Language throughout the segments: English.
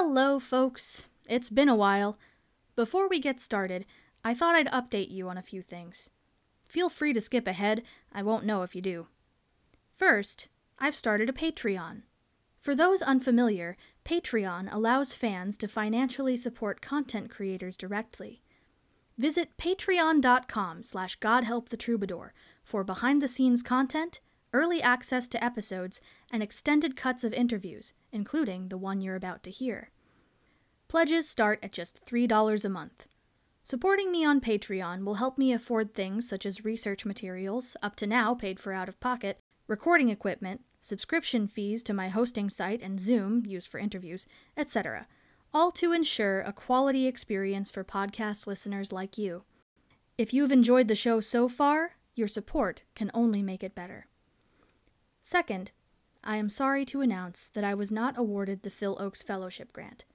Hello, folks. It's been a while. Before we get started, I thought I'd update you on a few things. Feel free to skip ahead, I won't know if you do. First, I've started a Patreon. For those unfamiliar, Patreon allows fans to financially support content creators directly. Visit patreon.com slash godhelpthetroubadour for behind-the-scenes content, early access to episodes, and extended cuts of interviews, including the one you're about to hear. Pledges start at just $3 a month. Supporting me on Patreon will help me afford things such as research materials, up to now paid for out of pocket, recording equipment, subscription fees to my hosting site and Zoom, used for interviews, etc., all to ensure a quality experience for podcast listeners like you. If you've enjoyed the show so far, your support can only make it better. Second, I am sorry to announce that I was not awarded the Phil Ochs Fellowship Grant.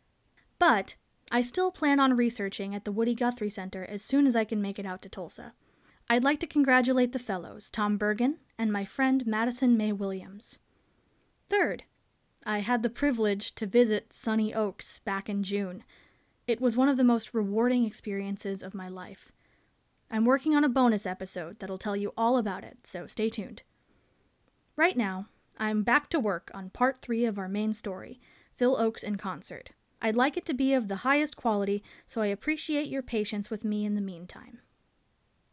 But I still plan on researching at the Woody Guthrie Center as soon as I can make it out to Tulsa. I'd like to congratulate the fellows, Tom Bergen and my friend Madison May Williams. Third, I had the privilege to visit Sonny Ochs back in June. It was one of the most rewarding experiences of my life. I'm working on a bonus episode that'll tell you all about it, so stay tuned. Right now, I'm back to work on part three of our main story Phil Ochs in concert. I'd like it to be of the highest quality, so I appreciate your patience with me in the meantime.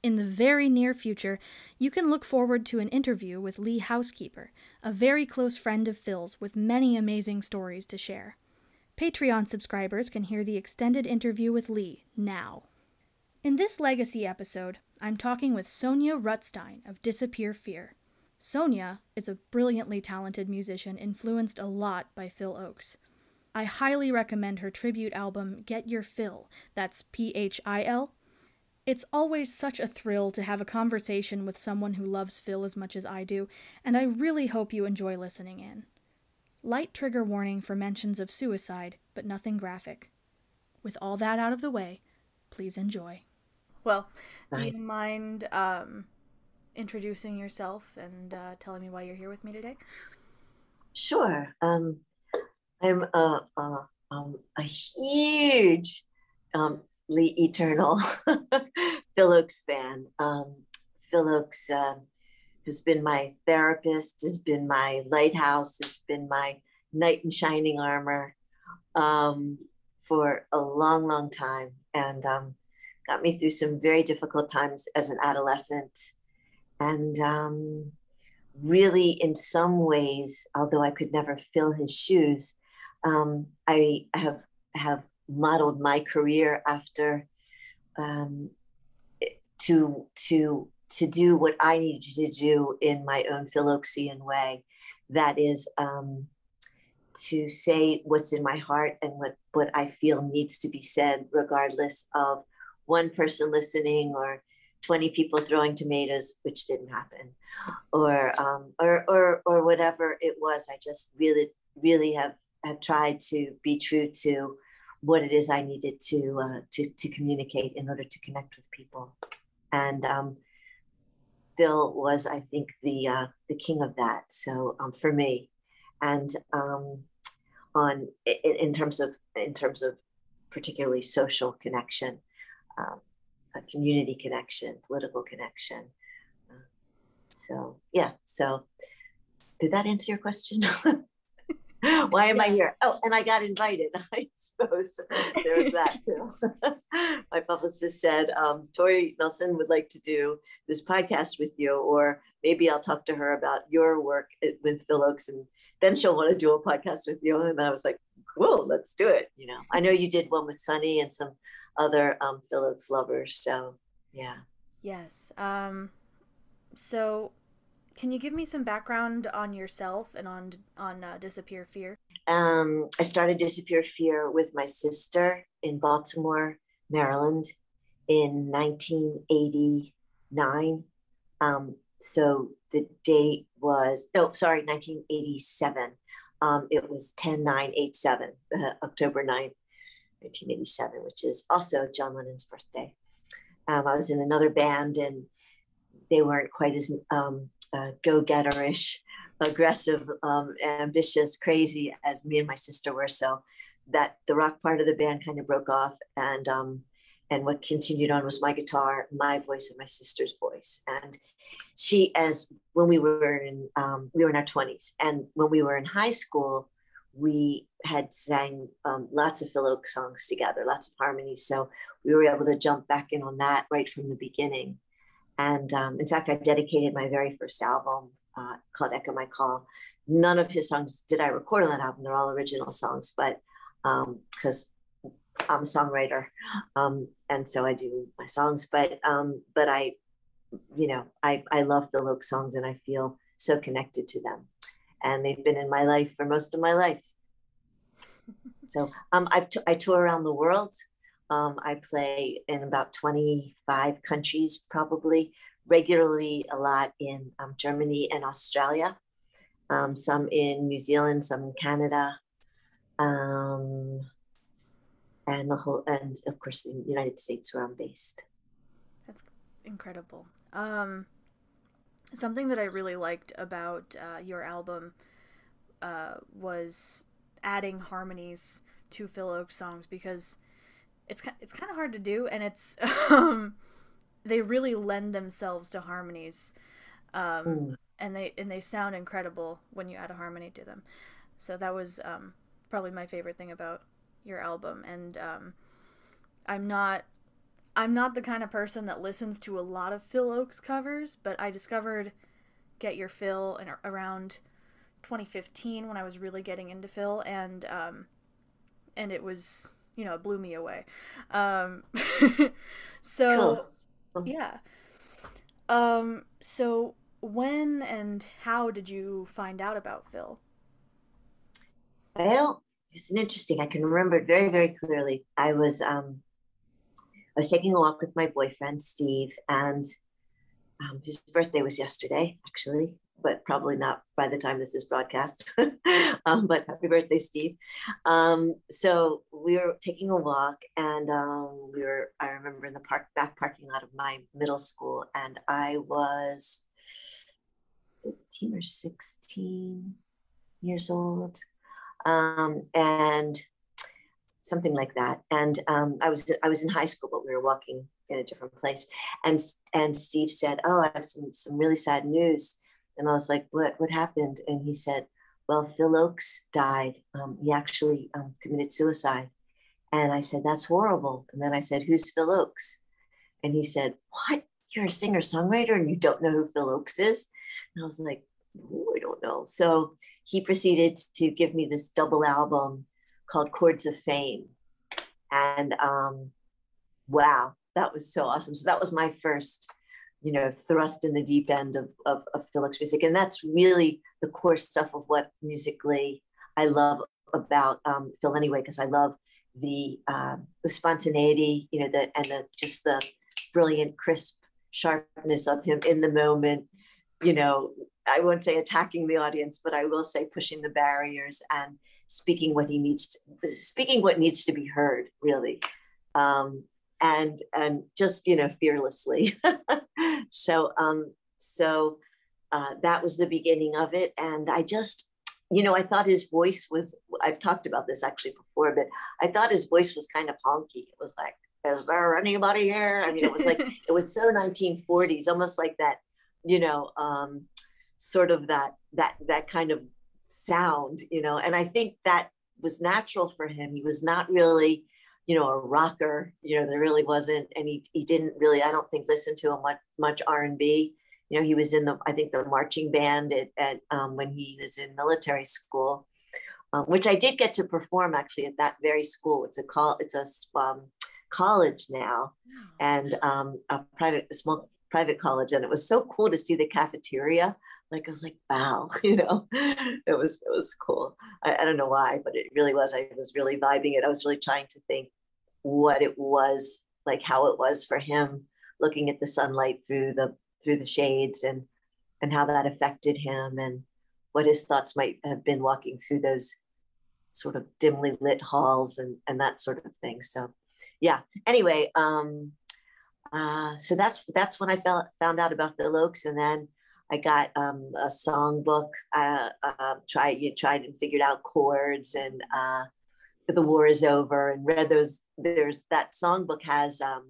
In the very near future, you can look forward to an interview with Lee Housekeeper, a very close friend of Phil's with many amazing stories to share. Patreon subscribers can hear the extended interview with Lee now. In this legacy episode, I'm talking with Sonia Rutstein of Disappear Fear. Sonia is a brilliantly talented musician influenced a lot by Phil Ochs. I highly recommend her tribute album Get Your Phil, that's P H I L. It's always such a thrill to have a conversation with someone who loves Phil as much as I do, and I really hope you enjoy listening in. Light trigger warning for mentions of suicide, but nothing graphic. With all that out of the way, please enjoy. Well, do you mind um, introducing yourself and uh, telling me why you're here with me today? Sure. Um, I'm a, a, um, a huge um, Lee Eternal Phil Ochs fan. Um, Phil Ochs uh, has been my therapist, has been my lighthouse, has been my knight in shining armor um, for a long, long time, and um, got me through some very difficult times as an adolescent. And um, really, in some ways, although I could never fill his shoes, um, I have have modeled my career after um, to to to do what I needed to do in my own Philokesian way. That is um, to say what's in my heart and what what I feel needs to be said, regardless of one person listening or 20 people throwing tomatoes, which didn't happen, or um, or, or or whatever it was. I just really really have have tried to be true to what it is I needed to uh, to to communicate in order to connect with people, and um, Phil was, I think, the uh, the king of that. So um, for me, and um, on in, in, terms of in terms of particularly social connection, um, a community connection, political connection. Uh, so yeah, so did that answer your question? Why am I here? Oh, and I got invited. I suppose there was that too. My publicist said, um, Tori Nelson would like to do this podcast with you, or maybe I'll talk to her about your work with Phil Ochs and then she'll want to do a podcast with you. And I was like, cool, let's do it. You know, I know you did one with Sonny and some other um, Phil Ochs lovers. So, yeah. Yes. Um, so can you give me some background on yourself and on on uh, Disappear Fear? Um, I started Disappear Fear with my sister in Baltimore, Maryland, in 1989. Um, so the date was no, sorry, 1987. Um, it was 10 9 87, uh, October 9, 1987, which is also John Lennon's birthday. Um, I was in another band and they weren't quite as um, uh, go-getterish, aggressive, um, ambitious, crazy as me and my sister were. So that the rock part of the band kind of broke off, and um, and what continued on was my guitar, my voice, and my sister's voice. And she, as when we were in um, we were in our twenties, and when we were in high school, we had sang um, lots of Ochs songs together, lots of harmonies. So we were able to jump back in on that right from the beginning. And um, in fact, I dedicated my very first album uh, called Echo My Call. None of his songs did I record on that album. They're all original songs, but because um, I'm a songwriter, um, and so I do my songs. But um, but I, you know, I I love Phil Ochs songs, and I feel so connected to them and they've been in my life for most of my life. So um, I've t- I tour around the world. Um, I play in about 25 countries, probably regularly a lot in um, Germany and Australia, um, some in New Zealand, some in Canada, um, and the whole, and of course in the United States where I'm based. That's incredible. Something that I really liked about uh, your album uh, was adding harmonies to Phil Ochs songs because it's it's kind of hard to do, and it's um, they really lend themselves to harmonies, um, and they and they sound incredible when you add a harmony to them. So that was um, probably my favorite thing about your album, and um, I'm not I'm not the kind of person that listens to a lot of Phil Ochs covers, but I discovered Get Your Phil in around 2015 when I was really getting into Phil, and um, and it was you know it blew me away. Um, so cool. yeah. Um, so when and how did you find out about Phil? Well, it's an interesting. I can remember it very very clearly. I was um I was taking a walk with my boyfriend, Steve, and um, his birthday was yesterday, actually, but probably not by the time this is broadcast. um, but happy birthday, Steve. Um, so we were taking a walk, and um, we were, I remember, in the park, back parking lot of my middle school, and I was 15 or 16 years old. Um, and something like that. And um, I was I was in high school, but we were walking in a different place. And and Steve said, "Oh, I have some some really sad news." And I was like, "What what happened?" And he said, "Well, Phil Ochs died. Um, he actually um, committed suicide." And I said, "That's horrible." And then I said, "Who's Phil Ochs?" And he said, "What? You're a singer songwriter and you don't know who Phil Ochs is?" And I was like, I don't know. So he proceeded to give me this double album called Chords of Fame. And um, wow, that was so awesome. So that was my first, you know, thrust in the deep end of, of, of Ochs music. And that's really the core stuff of what musically I love about um, Phil anyway, because I love the um, the spontaneity, you know, the and the just the brilliant, crisp sharpness of him in the moment. You know, I won't say attacking the audience, but I will say pushing the barriers and speaking what he needs to, speaking what needs to be heard really. Um, and and just you know fearlessly. So um so uh, that was the beginning of it. And i just you know i thought his voice was i've talked about this actually before but i thought his voice was kind of honky. It was like is there anybody here? I mean it was like it was so 1940s almost like that you know um sort of that that that kind of sound, you know, and I think that was natural for him. He was not really, you know, a rocker, you know, there really wasn't, and he, he didn't really, I don't think, listen to a much, much R&B. You know, he was in the, I think the marching band at, at um, when he was in military school, um, which I did get to perform actually at that very school. It's a call, it's a um, college now and um, a private, small private college. And it was so cool to see the cafeteria like I was like, wow, you know, it was it was cool. I, I, don't know why, but it really was. I was really vibing it. I was really trying to think what it was like, how it was for him, looking at the sunlight through the through the shades, and and how that affected him, and what his thoughts might have been walking through those sort of dimly lit halls and and that sort of thing. So, yeah. Anyway, um, uh, so that's that's when I felt found out about Phil Ochs, and then I got um, a songbook. Uh, uh, tried you tried and figured out chords, and uh, the war is over and read those there's that songbook has um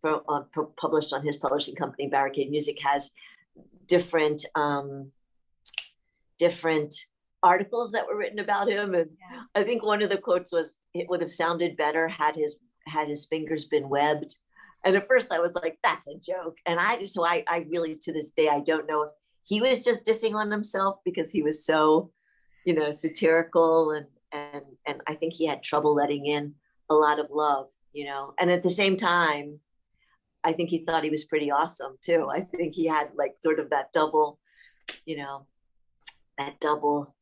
for, uh, published on his publishing company barricade music has different um different articles that were written about him and yeah. i think one of the quotes was it would have sounded better had his had his fingers been webbed and at first i was like that's a joke. And i just so i i really to this day i don't know if he was just dissing on himself because he was so you know satirical and and and i think he had trouble letting in a lot of love you know? And at the same time i think he thought he was pretty awesome too. I think he had like sort of that double you know that double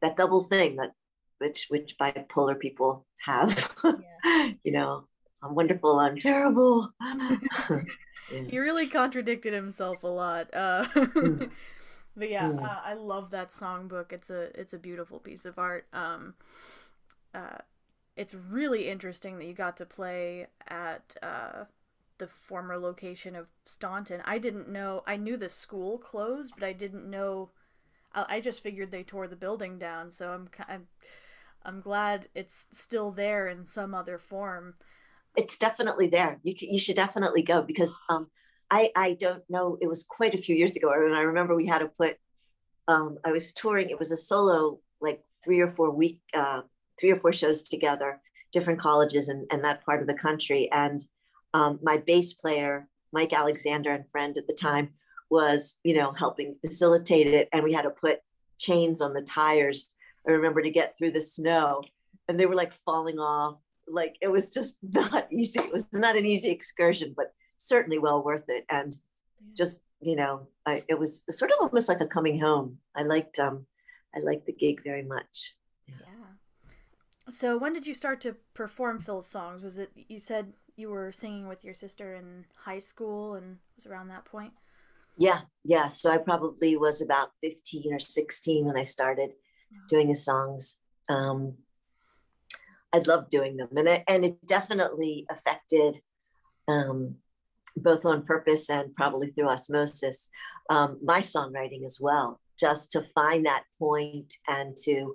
that double thing that which which bipolar people have yeah. you know i'm wonderful i'm terrible yeah. he really contradicted himself a lot uh, mm. but yeah mm. uh, i love that songbook it's a it's a beautiful piece of art um uh it's really interesting that you got to play at uh the former location of Staunton. I didn't know. I knew the school closed, but I didn't know I just figured they tore the building down, so I'm I'm I'm glad it's still there in some other form. It's definitely there. You you should definitely go because um I I don't know. It was quite a few years ago, and I remember we had to put. Um, I was touring. It was a solo, like three or four week, uh, three or four shows together, different colleges and and that part of the country. And um, my bass player, Mike Alexander, and friend at the time, was, you know, helping facilitate it. And we had to put chains on the tires. I remember to get through the snow and they were like falling off. Like it was just not easy. It was not an easy excursion, but certainly well worth it. And just, you know, I, it was sort of almost like a coming home. I liked, um, I liked the gig very much. Yeah. yeah. So when did you start to perform Phil's songs? Was it, you said you were singing with your sister in high school and was around that point? Yeah, yeah. So I probably was about 15 or 16 when I started doing his songs. Um, I loved doing them, and it, and it definitely affected, um, both on purpose and probably through osmosis, um, my songwriting as well. Just to find that point and to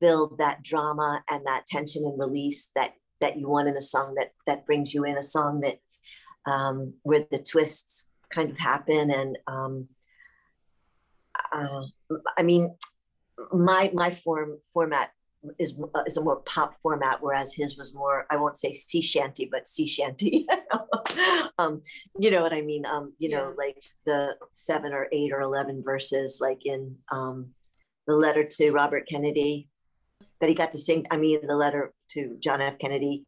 build that drama and that tension and release that that you want in a song that that brings you in a song that um, where the twists kind of happen and um, uh, i mean my my form format is uh, is a more pop format whereas his was more i won't say sea shanty but sea shanty um you know what i mean um you yeah. know like the seven or eight or 11 verses like in um the letter to robert kennedy that he got to sing i mean the letter to john f kennedy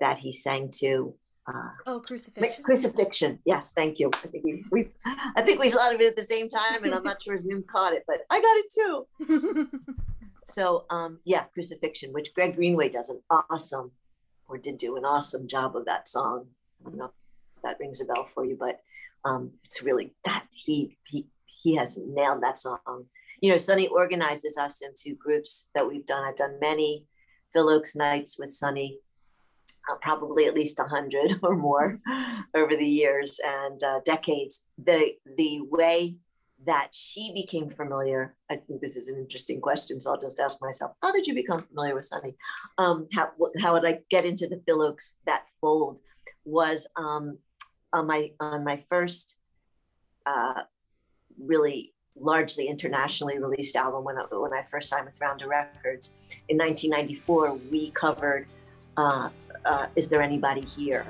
that he sang to uh, oh, crucifixion. Crucifixion. Yes, thank you. I think we, we I think we saw it at the same time, and I'm not sure Zoom caught it, but I got it too. so, um, yeah, crucifixion, which Greg Greenway does an awesome, or did do an awesome job of that song. I don't know if that rings a bell for you, but um, it's really that he he he has nailed that song. You know, Sonny organizes us into groups that we've done. I've done many Phil Ochs nights with Sonny uh, probably at least 100 or more over the years and uh, decades the the way that she became familiar i think this is an interesting question so i'll just ask myself how did you become familiar with Sonny? um, how, how would i get into the Phil Ochs that fold was um, on my on my first uh, really largely internationally released album when I, when I first signed with Rounder Records in 1994 we covered uh, uh, is there anybody here?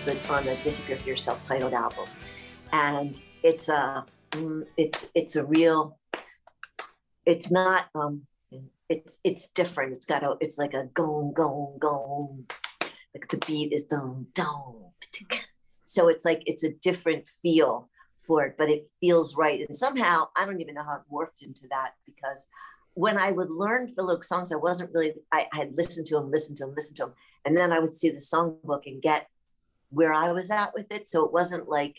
It's the on the Disappear Fear self-titled album, and it's a it's it's a real. It's not um, it's it's different. It's got a it's like a gong gong gong, like the beat is dong dong. So it's like it's a different feel for it, but it feels right. And somehow I don't even know how it morphed into that because when I would learn Phil Ochs songs, I wasn't really I, I had listened to him, listened to him, listened to him, and then I would see the songbook and get where I was at with it. So it wasn't like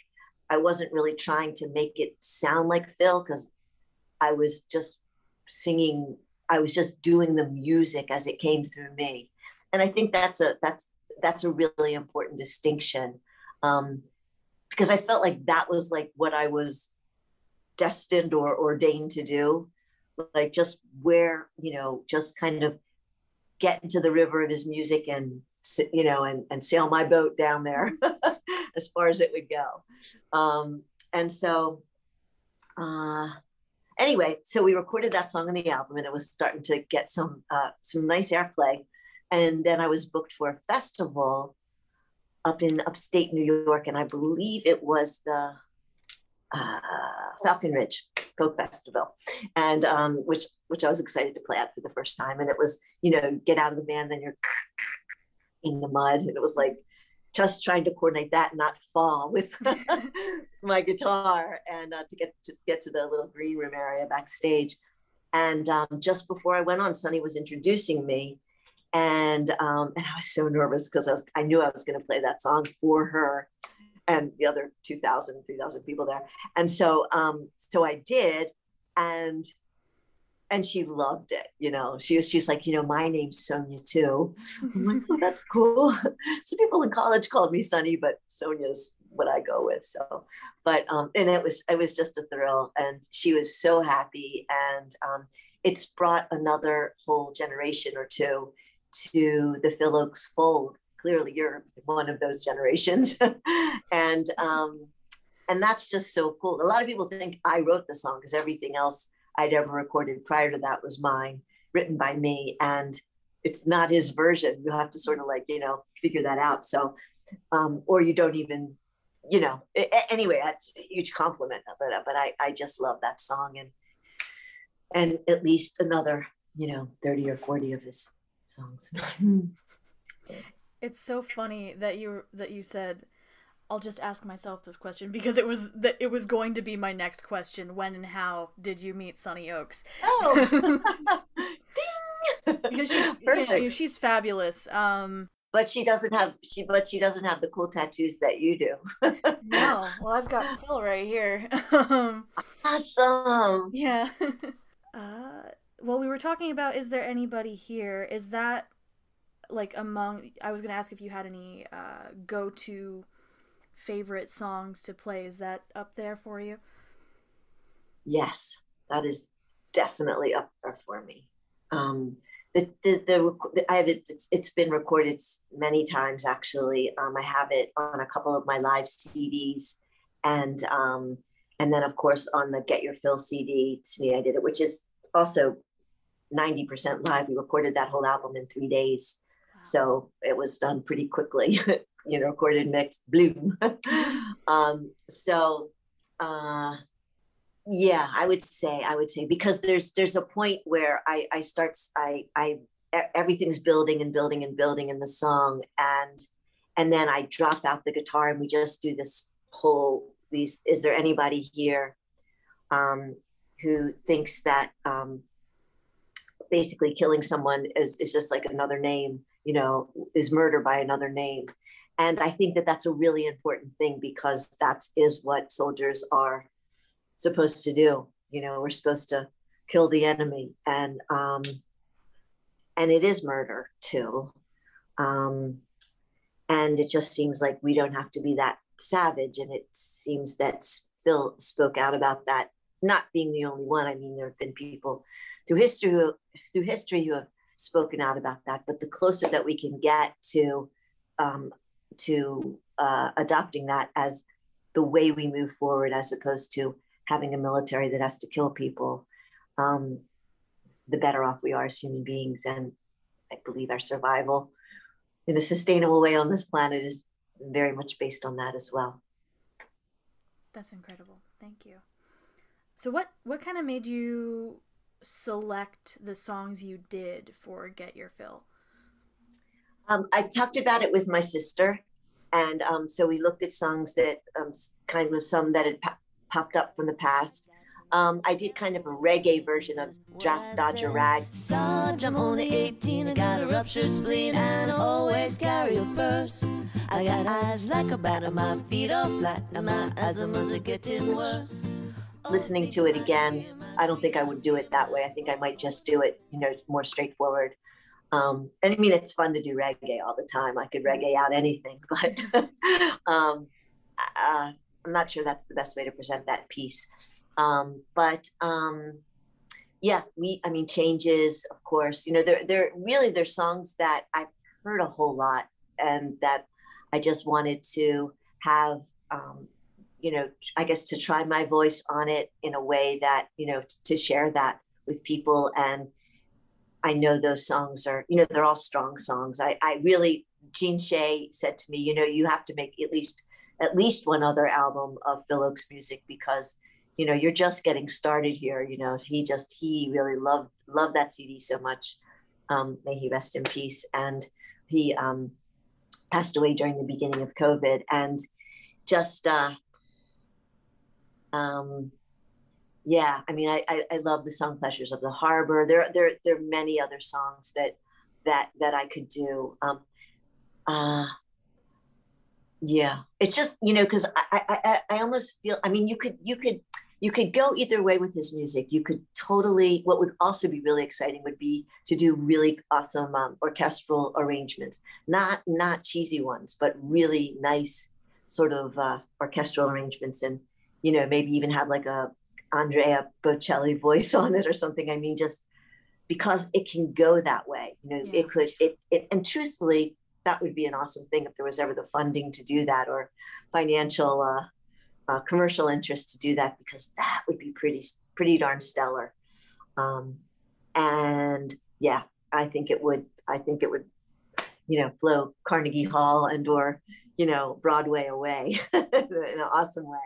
I wasn't really trying to make it sound like Phil because I was just singing i was just doing the music as it came through me and i think that's a that's that's a really important distinction um, because i felt like that was like what i was destined or ordained to do like just where you know just kind of get into the river of his music and you know and, and sail my boat down there as far as it would go. Um, and so uh, anyway so we recorded that song on the album and it was starting to get some uh, some nice airplay. And then i was booked for a festival up in upstate new york and i believe it was the uh, falcon ridge folk festival. And um, which which i was excited to play at for the first time. And it was you know get out of the band and you're in the mud and it was like just trying to coordinate that and not fall with my guitar and uh, to get to get to the little green room area backstage. And um, just before I went on, Sonny was introducing me, and um, and I was so nervous because I was I knew I was going to play that song for her and the other 2,000, 3,000 people there. And so um, so I did, and and she loved it. You know, she was she's like, you know, my name's Sonia too. I'm like, oh, that's cool. Some people in college called me Sonny, but Sonia's what I go with. So, but um, and it was it was just a thrill, and she was so happy, and um, it's brought another whole generation or two to the Phil Ochs fold. Clearly, you're one of those generations, and um, and that's just so cool. A lot of people think I wrote the song because everything else I'd ever recorded prior to that was mine, written by me. And it's not his version. You have to sort of like, you know, figure that out. So, um, or you don't even, you know, anyway, that's a huge compliment. But, but I, I just love that song and, and at least another, you know, 30 or 40 of his songs. it's so funny that you, that you said, I'll just ask myself this question because it was that it was going to be my next question. When and how did you meet Sonny Ochs? Oh, ding! because she's you know, she's fabulous. Um, but she doesn't have she but she doesn't have the cool tattoos that you do. no, well I've got Phil right here. awesome. Yeah. Uh, well, we were talking about is there anybody here? Is that like among? I was gonna ask if you had any uh, go to favorite songs to play. Is that up there for you? Yes, that is definitely up there for me. Um, the, the, the, I have it, it's, it's been recorded many times actually. Um, I have it on a couple of my live CDs and, um, and then of course on the Get Your Phil CD, me, I did it, which is also 90% live. We recorded that whole album in three days. So it was done pretty quickly. you know, recorded mixed bloom. um, so uh, yeah, I would say, I would say, because there's there's a point where I I start I I everything's building and building and building in the song and and then I drop out the guitar and we just do this whole these is there anybody here um, who thinks that um, basically killing someone is, is just like another name you know is murder by another name. And i think that that's a really important thing because that is what soldiers are supposed to do. You know we're supposed to kill the enemy. And um and it is murder too. Um and it just seems like we don't have to be that savage. And it seems that Bill spoke out about that not being the only one. I mean there have been people through history through history who have spoken out about that but the closer that we can get to um, to uh, adopting that as the way we move forward, as opposed to having a military that has to kill people, um, the better off we are as human beings. And I believe our survival in a sustainable way on this planet is very much based on that as well. That's incredible. Thank you. So what what kind of made you select the songs you did for Get Your Phil? Um, I talked about it with my sister, and um, so we looked at songs that um, kind of some that had popped up from the past. Um, I did kind of a reggae version of Draft Dodger Rag. Sarge, I'm only 18, I got a ruptured spleen, and I always carry a purse. I got eyes like a bat, and my feet are flat, and my asthma's are getting worse. Listening to it again, I don't think I would do it that way. I think I might just do it, you know, more straightforward. Um, and I mean, it's fun to do reggae all the time. I could reggae out anything, but um, uh, I'm not sure that's the best way to present that piece. Um, but um, yeah, we, I mean, changes, of course, you know, they're, they're really, they're songs that I've heard a whole lot and that I just wanted to have, um, you know, I guess to try my voice on it in a way that, you know, t- to share that with people. And I know those songs are, you know, they're all strong songs. I, I really, Gene Shay said to me, you know, you have to make at least, at least one other album of Phil Ochs music because, you know, you're just getting started here. You know, he just, he really loved, loved that CD so much. Um, may he rest in peace. And he, um, passed away during the beginning of COVID, and just uh, um, yeah, I mean, I, I, I love the song "Pleasures of the Harbor." There there there are many other songs that that that I could do. Um, uh, yeah, it's just you know because I, I I almost feel. I mean, you could you could you could go either way with his music. You could totally, what would also be really exciting would be to do really awesome um, orchestral arrangements, not not cheesy ones, but really nice sort of uh, orchestral arrangements, and you know maybe even have like a Andrea Bocelli voice on it or something. I mean, just because it can go that way, you know, yeah. it could it, it and truthfully, that would be an awesome thing if there was ever the funding to do that or financial. Uh, uh, commercial interest to do that because that would be pretty pretty darn stellar. Um, and yeah, I think it would. I think it would, you know, blow Carnegie Hall and or you know Broadway away in an awesome way.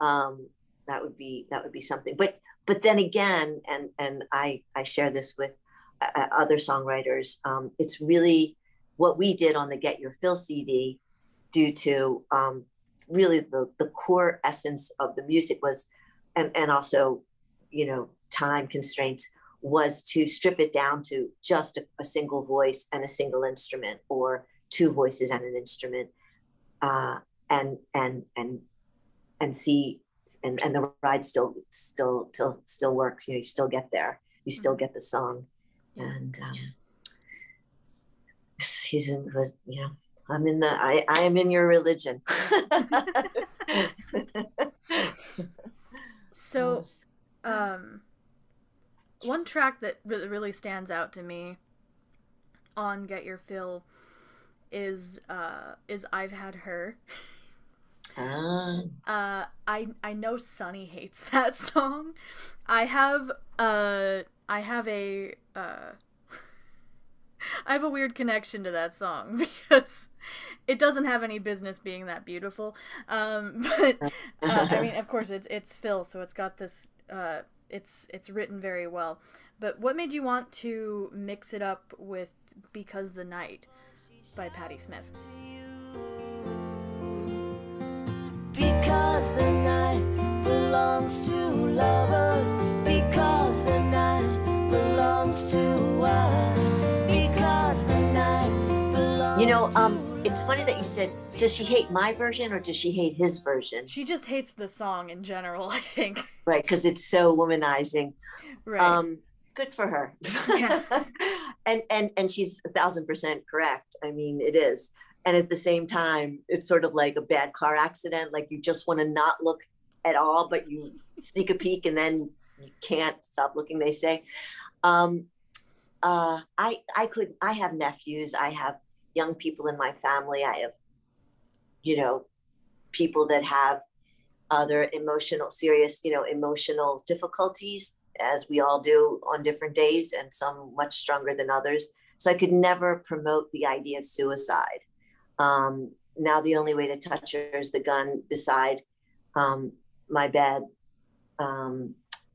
Um, that would be that would be something. But but then again, and and I I share this with uh, other songwriters. Um, it's really what we did on the Get Your Phil CD, due to um, really the, the core essence of the music was and, and also you know time constraints was to strip it down to just a, a single voice and a single instrument or two voices and an instrument uh, and and and and see and, and the ride still still still still works you know you still get there you still mm-hmm. get the song and um, season was you know I'm in the I I am in your religion. so um one track that really really stands out to me on Get Your Phil is uh is I've had her. Ah. Uh I I know Sonny hates that song. I have uh I have a uh I have a weird connection to that song because it doesn't have any business being that beautiful. Um, but uh, I mean, of course, it's it's Phil, so it's got this. Uh, it's it's written very well. But what made you want to mix it up with "Because the Night" by Patti Smith? Because the night belongs to lovers. Because the night belongs to us. Because the night belongs You know, um, it's funny that you said, does she hate my version or does she hate his version? She just hates the song in general, I think. Right, because it's so womanizing. Right. Um, good for her. Yeah. and and and she's a thousand percent correct. I mean, it is. And at the same time, it's sort of like a bad car accident. Like you just want to not look at all, but you sneak a peek and then you can't stop looking. They say. Um, uh, I I could I have nephews. I have young people in my family. I have, you know, people that have other emotional, serious, you know, emotional difficulties, as we all do on different days, and some much stronger than others. So I could never promote the idea of suicide. Um, now the only way to touch her is the gun beside um, my bed. Um,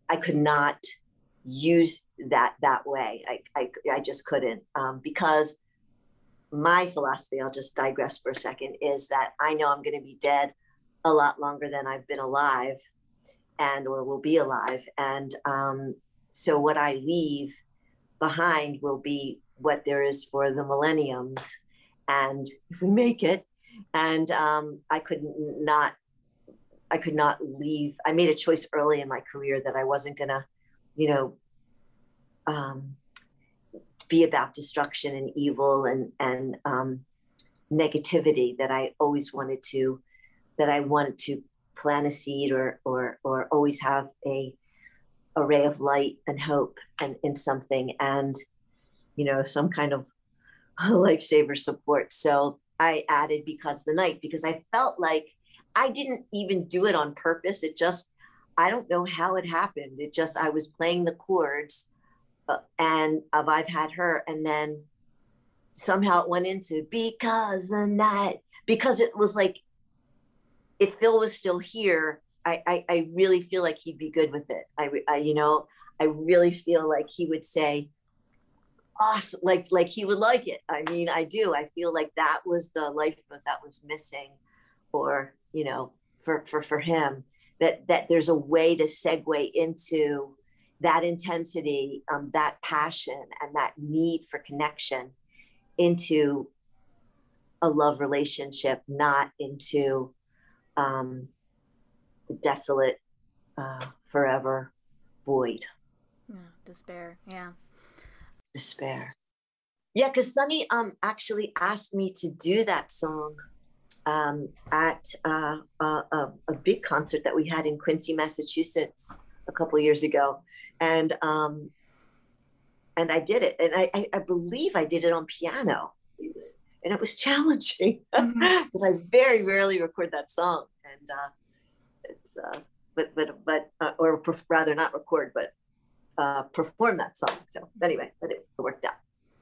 I could not use that that way. I, I, I just couldn't um, because my philosophy, I'll just digress for a second, is that I know I'm going to be dead a lot longer than I've been alive and or will be alive. And um, so what I leave behind will be what there is for the millenniums. And if we make it, and um, I could not, I could not leave. I made a choice early in my career that I wasn't gonna, you know, um, be about destruction and evil and and um, negativity that I always wanted to that I wanted to plant a seed or or or always have a a ray of light and hope and in something and you know some kind of lifesaver support. So i added because the night because i felt like i didn't even do it on purpose. It just i don't know how it happened. It just i was playing the chords uh, and of i've had her and then somehow it went into because the night because it was like if phil was still here I, I, I really feel like he'd be good with it. I, I, you know, I really feel like he would say, awesome, like, like he would like it. I mean, I do. I feel like that was the lifeboat that was missing, or you know, for for for him. That that there's a way to segue into that intensity, um, that passion, and that need for connection into a love relationship, not into um, desolate, uh, forever void. Yeah, despair. Yeah. Despair. Yeah, because Sonny um actually asked me to do that song um, at uh, a, a, big concert that we had in Quincy, Massachusetts, a couple years ago, and um, and I did it, and I, I, I believe I did it on piano. It was, and it was challenging because mm-hmm. I very rarely record that song, and uh, it's uh, but but but uh, or rather not record but uh, perform that song. So anyway, but it, worked out.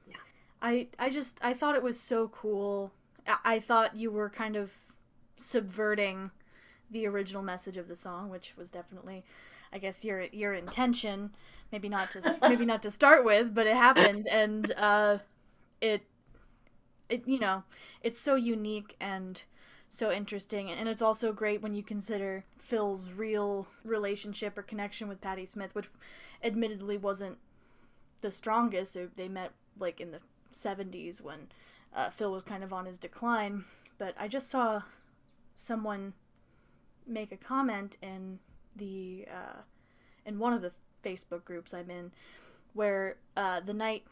Yeah. I I just I thought it was so cool. I, I thought you were kind of subverting the original message of the song, which was definitely, I guess, your your intention. Maybe not to maybe not to start with, but it happened, and uh, it it you know it's so unique and so interesting. And it's also great when you consider phil's real relationship or connection with patti smith which admittedly wasn't the strongest. They met like in the 70s when uh, phil was kind of on his decline. But i just saw someone make a comment in the uh, in one of the facebook groups i'm in where uh, the night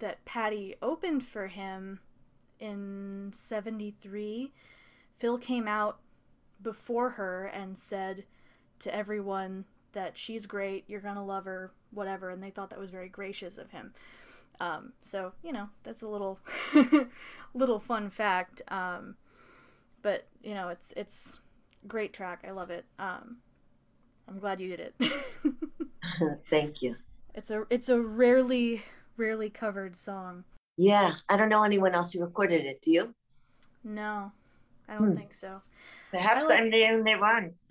that patti opened for him in 73 Phil came out before her and said to everyone that she's great, you're gonna love her, whatever, and they thought that was very gracious of him. Um, so you know that's a little little fun fact. Um, but you know it's it's great track. I love it. Um, I'm glad you did it. Thank you. It's a it's a rarely rarely covered song. Yeah, I don't know anyone else who recorded it. Do you? No. I don't hmm. think so. Perhaps like... I'm the only one.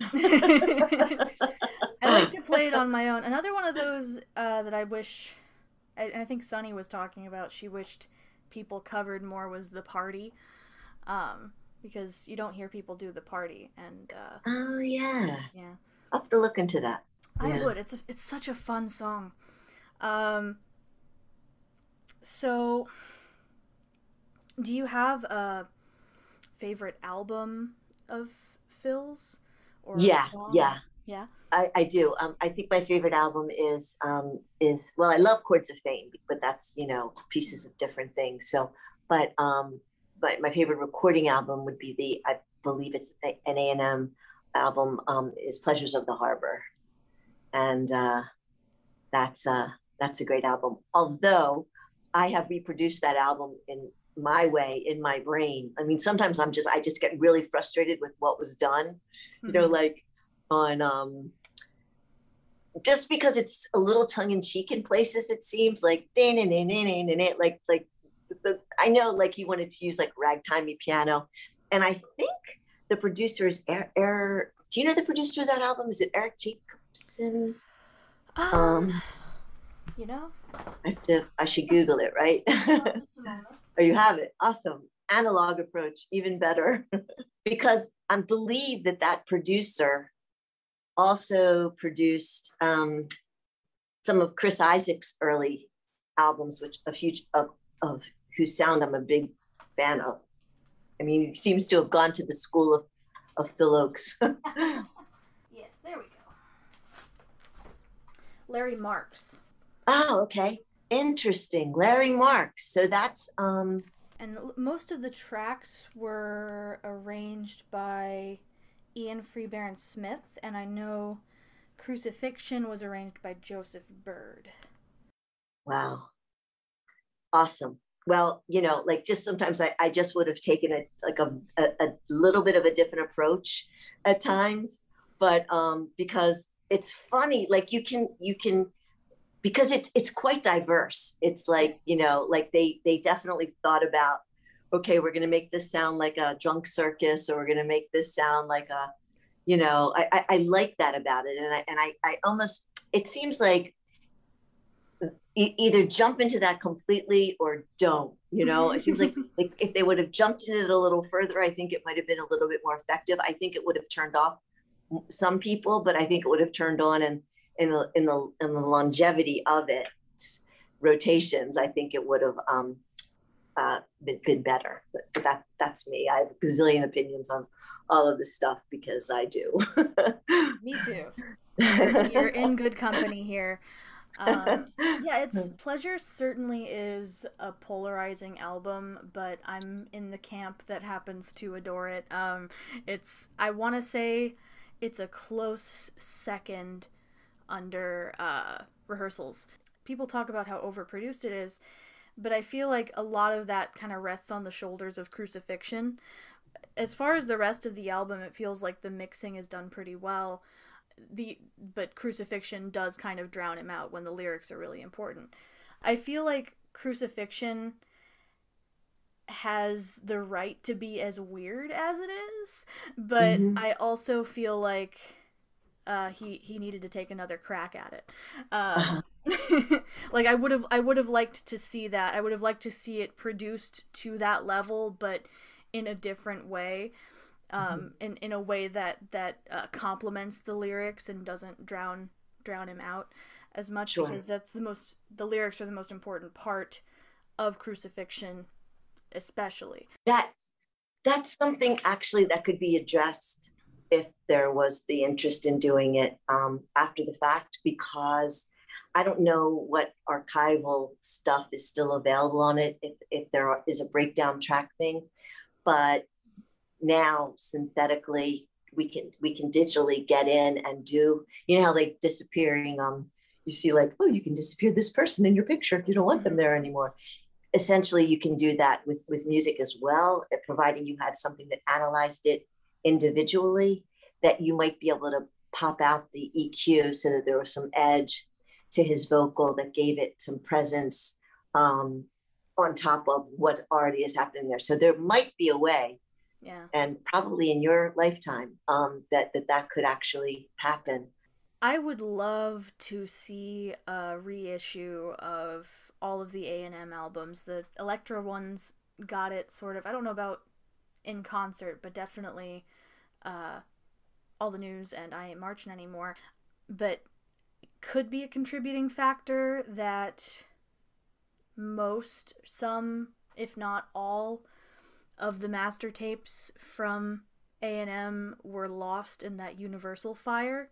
I like to play it on my own. Another one of those uh, that I wish, I, I, think Sonny was talking about. She wished people covered more was the party, um, because you don't hear people do the party. And uh, oh yeah, yeah, I'll have to look into that. I yeah. would. It's a, it's such a fun song. Um, so, do you have a favorite album of Phil's? Or yeah, yeah, yeah. I, I do. Um, I think my favorite album is um, is well, I love Chords of Fame, but that's you know pieces of different things. So, but um, but my favorite recording album would be the I believe it's an A and M album um, is Pleasures of the Harbor, and uh, that's uh, that's a great album. Although I have reproduced that album in my way in my brain. I mean, sometimes I'm just I just get really frustrated with what was done. Mm-hmm. You know, mm-hmm. like on um just because it's a little tongue in cheek in places, it seems like like like the, I know like he wanted to use like ragtimey piano, and I think the producer is Eric. do you know the producer of that album? Is it Erik Jacobsen? Um, um you know, I have to. I should Google it, right? or you have it. Awesome. Analog approach, even better. because I believe that that producer also produced um, some of Chris Isaak's early albums, which a few of, of whose sound I'm a big fan of. I mean, he seems to have gone to the school of, of Phil Ochs. yes, there we go. Larry Marks. Oh, okay. Interesting. Larry Marks. So that's um and most of the tracks were arranged by Ian Freebairn Smith and I know Crucifixion was arranged by Joseph Byrd. Wow. Awesome. Well, you know, like just sometimes I, I just would have taken a like a, a, a little bit of a different approach at times, but um because it's funny, like you can you can because it's it's quite diverse. It's like, you know, like they they definitely thought about okay, we're going to make this sound like a drunk circus or we're going to make this sound like a you know, I, I, I like that about it. And I, and I, I almost, it seems like either jump into that completely or don't you know it seems like, like if they would have jumped in it a little further i think it might have been a little bit more effective i think it would have turned off some people but i think it would have turned on and in the in the in the longevity of it rotations i think it would have um uh been, been better. But, but that that's me. I have a gazillion opinions on all of this stuff because i do. Me too. You're in good company here. Um, yeah, it's Pleasure certainly is a polarizing album, but I'm in the camp that happens to adore it. Um, it's I want to say it's a close second under uh, rehearsals. People talk about how overproduced it is, but I feel like a lot of that kind of rests on the shoulders of Crucifixion. As far as the rest of the album, it feels like the mixing is done pretty well the but crucifixion does kind of drown him out when the lyrics are really important. I feel like crucifixion has the right to be as weird as it is, but mm-hmm. I also feel like uh, he he needed to take another crack at it. Um, uh-huh. like I would have I would have liked to see that. I would have liked to see it produced to that level, but in a different way. Um, mm-hmm. in in a way that that uh, complements the lyrics and doesn't drown drown him out as much sure. because that's the most the lyrics are the most important part of crucifixion especially that that's something actually that could be addressed if there was the interest in doing it um, after the fact because I don't know what archival stuff is still available on it if, if there is a breakdown track thing, but now synthetically we can we can digitally get in and do you know how like disappearing um you see like oh you can disappear this person in your picture if you don't want them there anymore. Essentially you can do that with with music as well providing you had something that analyzed it individually that you might be able to pop out the eq so that there was some edge to his vocal that gave it some presence um, on top of what already is happening there. So there might be a way yeah. and probably in your lifetime um, that that that could actually happen. I would love to see a reissue of all of the a&m albums. The elektra ones got it sort of i don't know about in concert but definitely uh, all the news and i ain't marching anymore but could be a contributing factor that most some if not all of the master tapes from A&M were lost in that Universal fire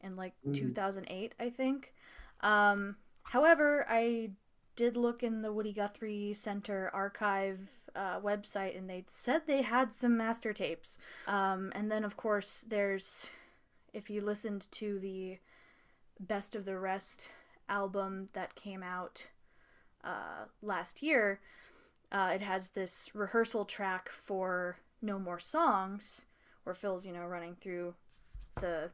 in like mm. 2008, I think. Um, however, I did look in the Woody Guthrie Center archive uh, website and they said they had some master tapes. Um, and then, of course, there's, if you listened to the Best of the Rest album that came out uh, last year, uh, it has this rehearsal track for No More Songs, where Phil's, you know, running through the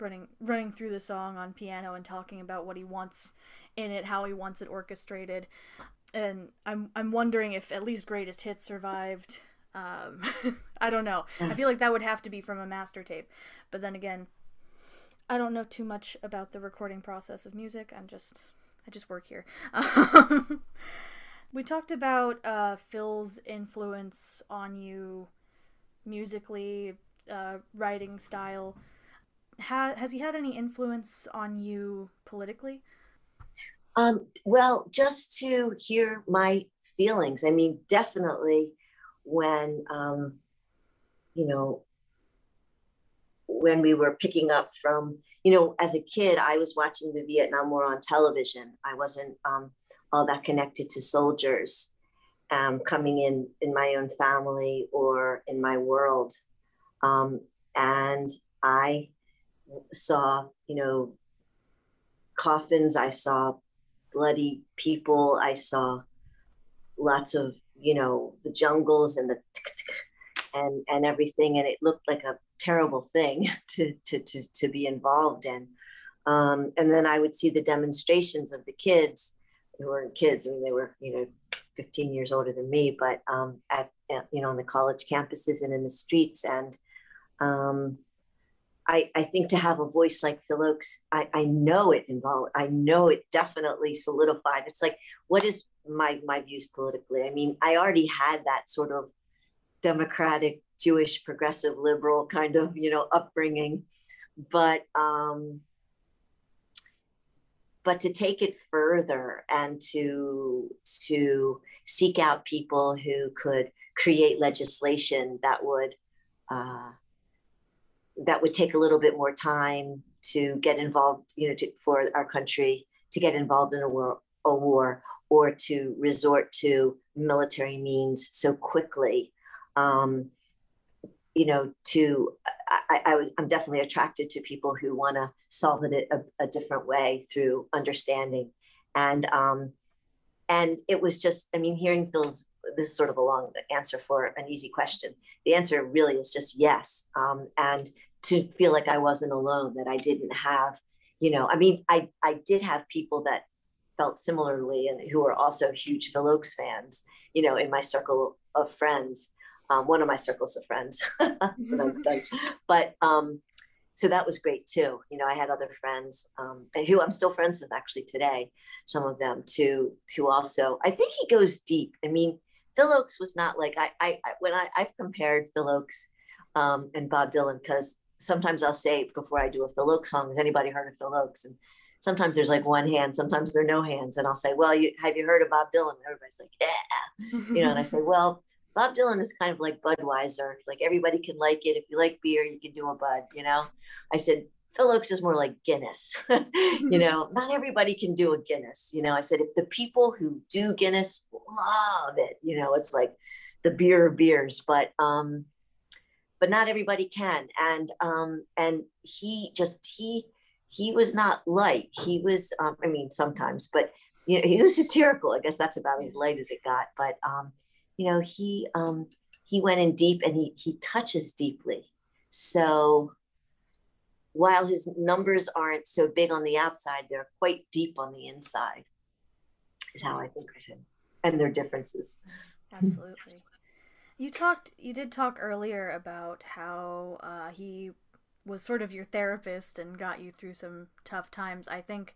running running through the song on piano and talking about what he wants in it, how he wants it orchestrated. And I'm I'm wondering if at least Greatest Hits survived. Um, I don't know. I feel like that would have to be from a master tape. But then again, I don't know too much about the recording process of music. I'm just I just work here. We talked about uh, Phil's influence on you musically, uh, writing style. Ha- has he had any influence on you politically? Um, well, just to hear my feelings. I mean, definitely when, um, you know, when we were picking up from, you know, as a kid, I was watching the Vietnam War on television. I wasn't um, all that connected to soldiers um, coming in in my own family or in my world. Um, and I saw, you know, coffins, I saw bloody people, I saw lots of, you know, the jungles and the and and everything, and it looked like a terrible thing to to to, to be involved in. Um, and then I would see the demonstrations of the kids who weren't kids. I mean, they were, you know, 15 years older than me, but um, at, at, you know, on the college campuses and in the streets. And um, I, I think to have a voice like Phil Ochs, I, I know it involved, I know it definitely solidified. It's like, what is my, my views politically? I mean, I already had that sort of democratic, Jewish, progressive, liberal kind of, you know, upbringing. But um, but to take it further and to to seek out people who could create legislation that would uh, that would take a little bit more time to get involved, you know, to, for our country to get involved in a war, a war or to resort to military means so quickly. Um, you know, to I, I, am definitely attracted to people who want to solve it a, a, different way through understanding, and um, and it was just, I mean, hearing Phil's this is sort of a long answer for an easy question. The answer really is just yes, um, and to feel like I wasn't alone, that I didn't have, you know, I mean, I I did have people that felt similarly and who were also huge Phil Ochs fans, you know, in my circle of friends um, one of my circles of friends. but um, so that was great too. You know, I had other friends um, who I'm still friends with actually today. Some of them to to also. I think he goes deep. I mean, Phil Ochs was not like I. I, when I I've compared Phil Ochs um, and Bob Dylan because sometimes I'll say before I do a Phil Ochs song, has anybody heard of Phil Ochs? And sometimes there's like one hand, sometimes there are no hands, and I'll say, well, you have you heard of Bob Dylan? And everybody's like, yeah, you know, and I say, well Bob Dylan is kind of like Budweiser. Like everybody can like it. If you like beer, you can do a Bud, you know? I said, Phil Ochs is more like Guinness. you know, not everybody can do a Guinness. You know, I said, if the people who do Guinness love it, you know, it's like the beer of beers, but, um, but not everybody can. And, um, and he just, he, he was not light. He was, um, I mean, sometimes, but you know, he was satirical. I guess that's about as light as it got. But um, you know, he um, he went in deep and he he touches deeply. So while his numbers aren't so big on the outside, they're quite deep on the inside. Is how I think of him and their differences. Absolutely. You talked. You did talk earlier about how uh, he was sort of your therapist and got you through some tough times. I think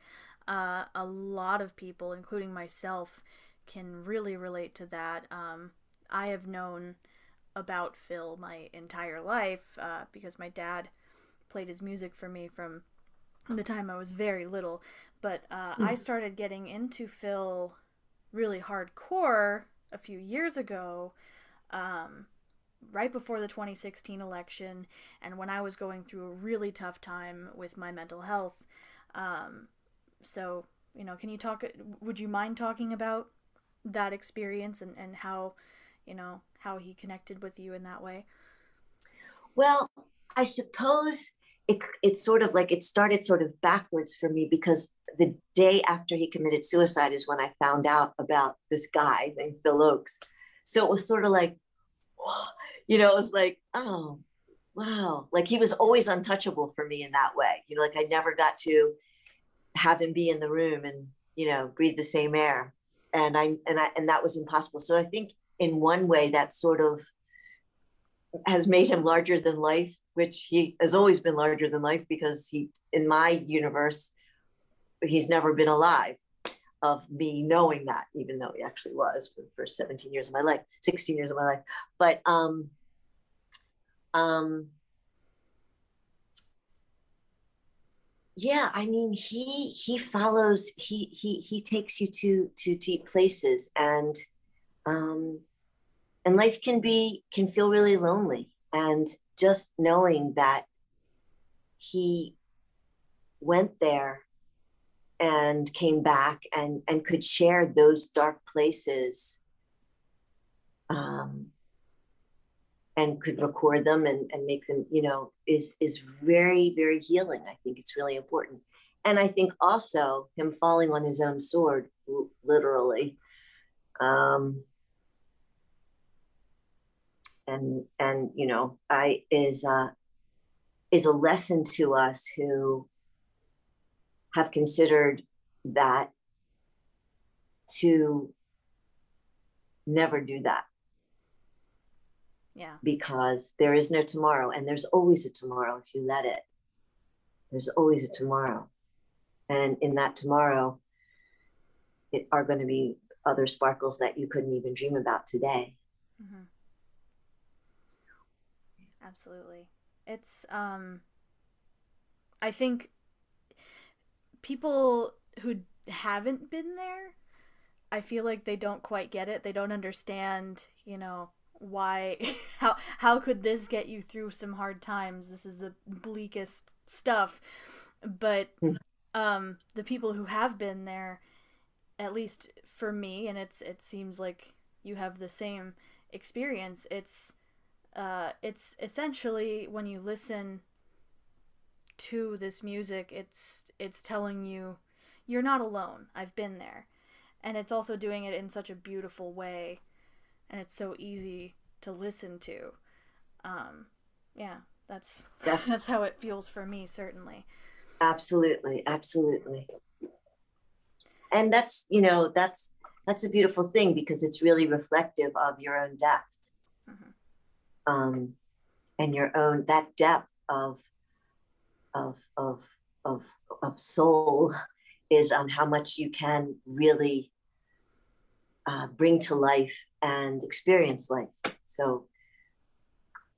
uh, a lot of people, including myself, can really relate to that. Um, I have known about Phil my entire life uh, because my dad played his music for me from the time I was very little. But uh, mm. I started getting into Phil really hardcore a few years ago, um, right before the 2016 election, and when I was going through a really tough time with my mental health. Um, so, you know, can you talk? Would you mind talking about that experience and, and how you know how he connected with you in that way well i suppose it, it's sort of like it started sort of backwards for me because the day after he committed suicide is when i found out about this guy named phil ochs so it was sort of like you know it was like oh wow. Like he was always untouchable for me in that way. You know like i never got to have him be in the room and you know breathe the same air. And I and I and that was impossible. So I think in one way that sort of has made him larger than life, which he has always been larger than life because he in my universe he's never been alive of me knowing that even though he actually was for the first 17 years of my life 16 years of my life. But um um yeah i mean he he follows he he he takes you to to deep places and um and life can be can feel really lonely. And just knowing that he went there and came back and and could share those dark places um, and could record them and, and make them you know is is very very healing. I think it's really important. And i think also him falling on his own sword literally um, and and you know i is uh is a lesson to us who have considered that to never do that. Yeah. Because there is no tomorrow and there's always a tomorrow if you let it. There's always a tomorrow. And in that tomorrow it are going to be other sparkles that you couldn't even dream about today. Mm-hmm. absolutely. It's um i think people who haven't been there i feel like they don't quite get it. They don't understand you know why how how could this get you through some hard times? This is the bleakest stuff. But hmm. um the people who have been there at least for me and it's it seems like you have the same experience it's uh it's essentially when you listen to this music it's it's telling you you're not alone. I've been there. And it's also doing it in such a beautiful way and it's so easy to listen to. Um yeah that's that's how it feels for me certainly. Absolutely absolutely. And that's you know that's that's a beautiful thing because it's really reflective of your own depth. Mm-hmm. um, and your own that depth of of of of of soul is on how much you can really uh, bring to life and experience life so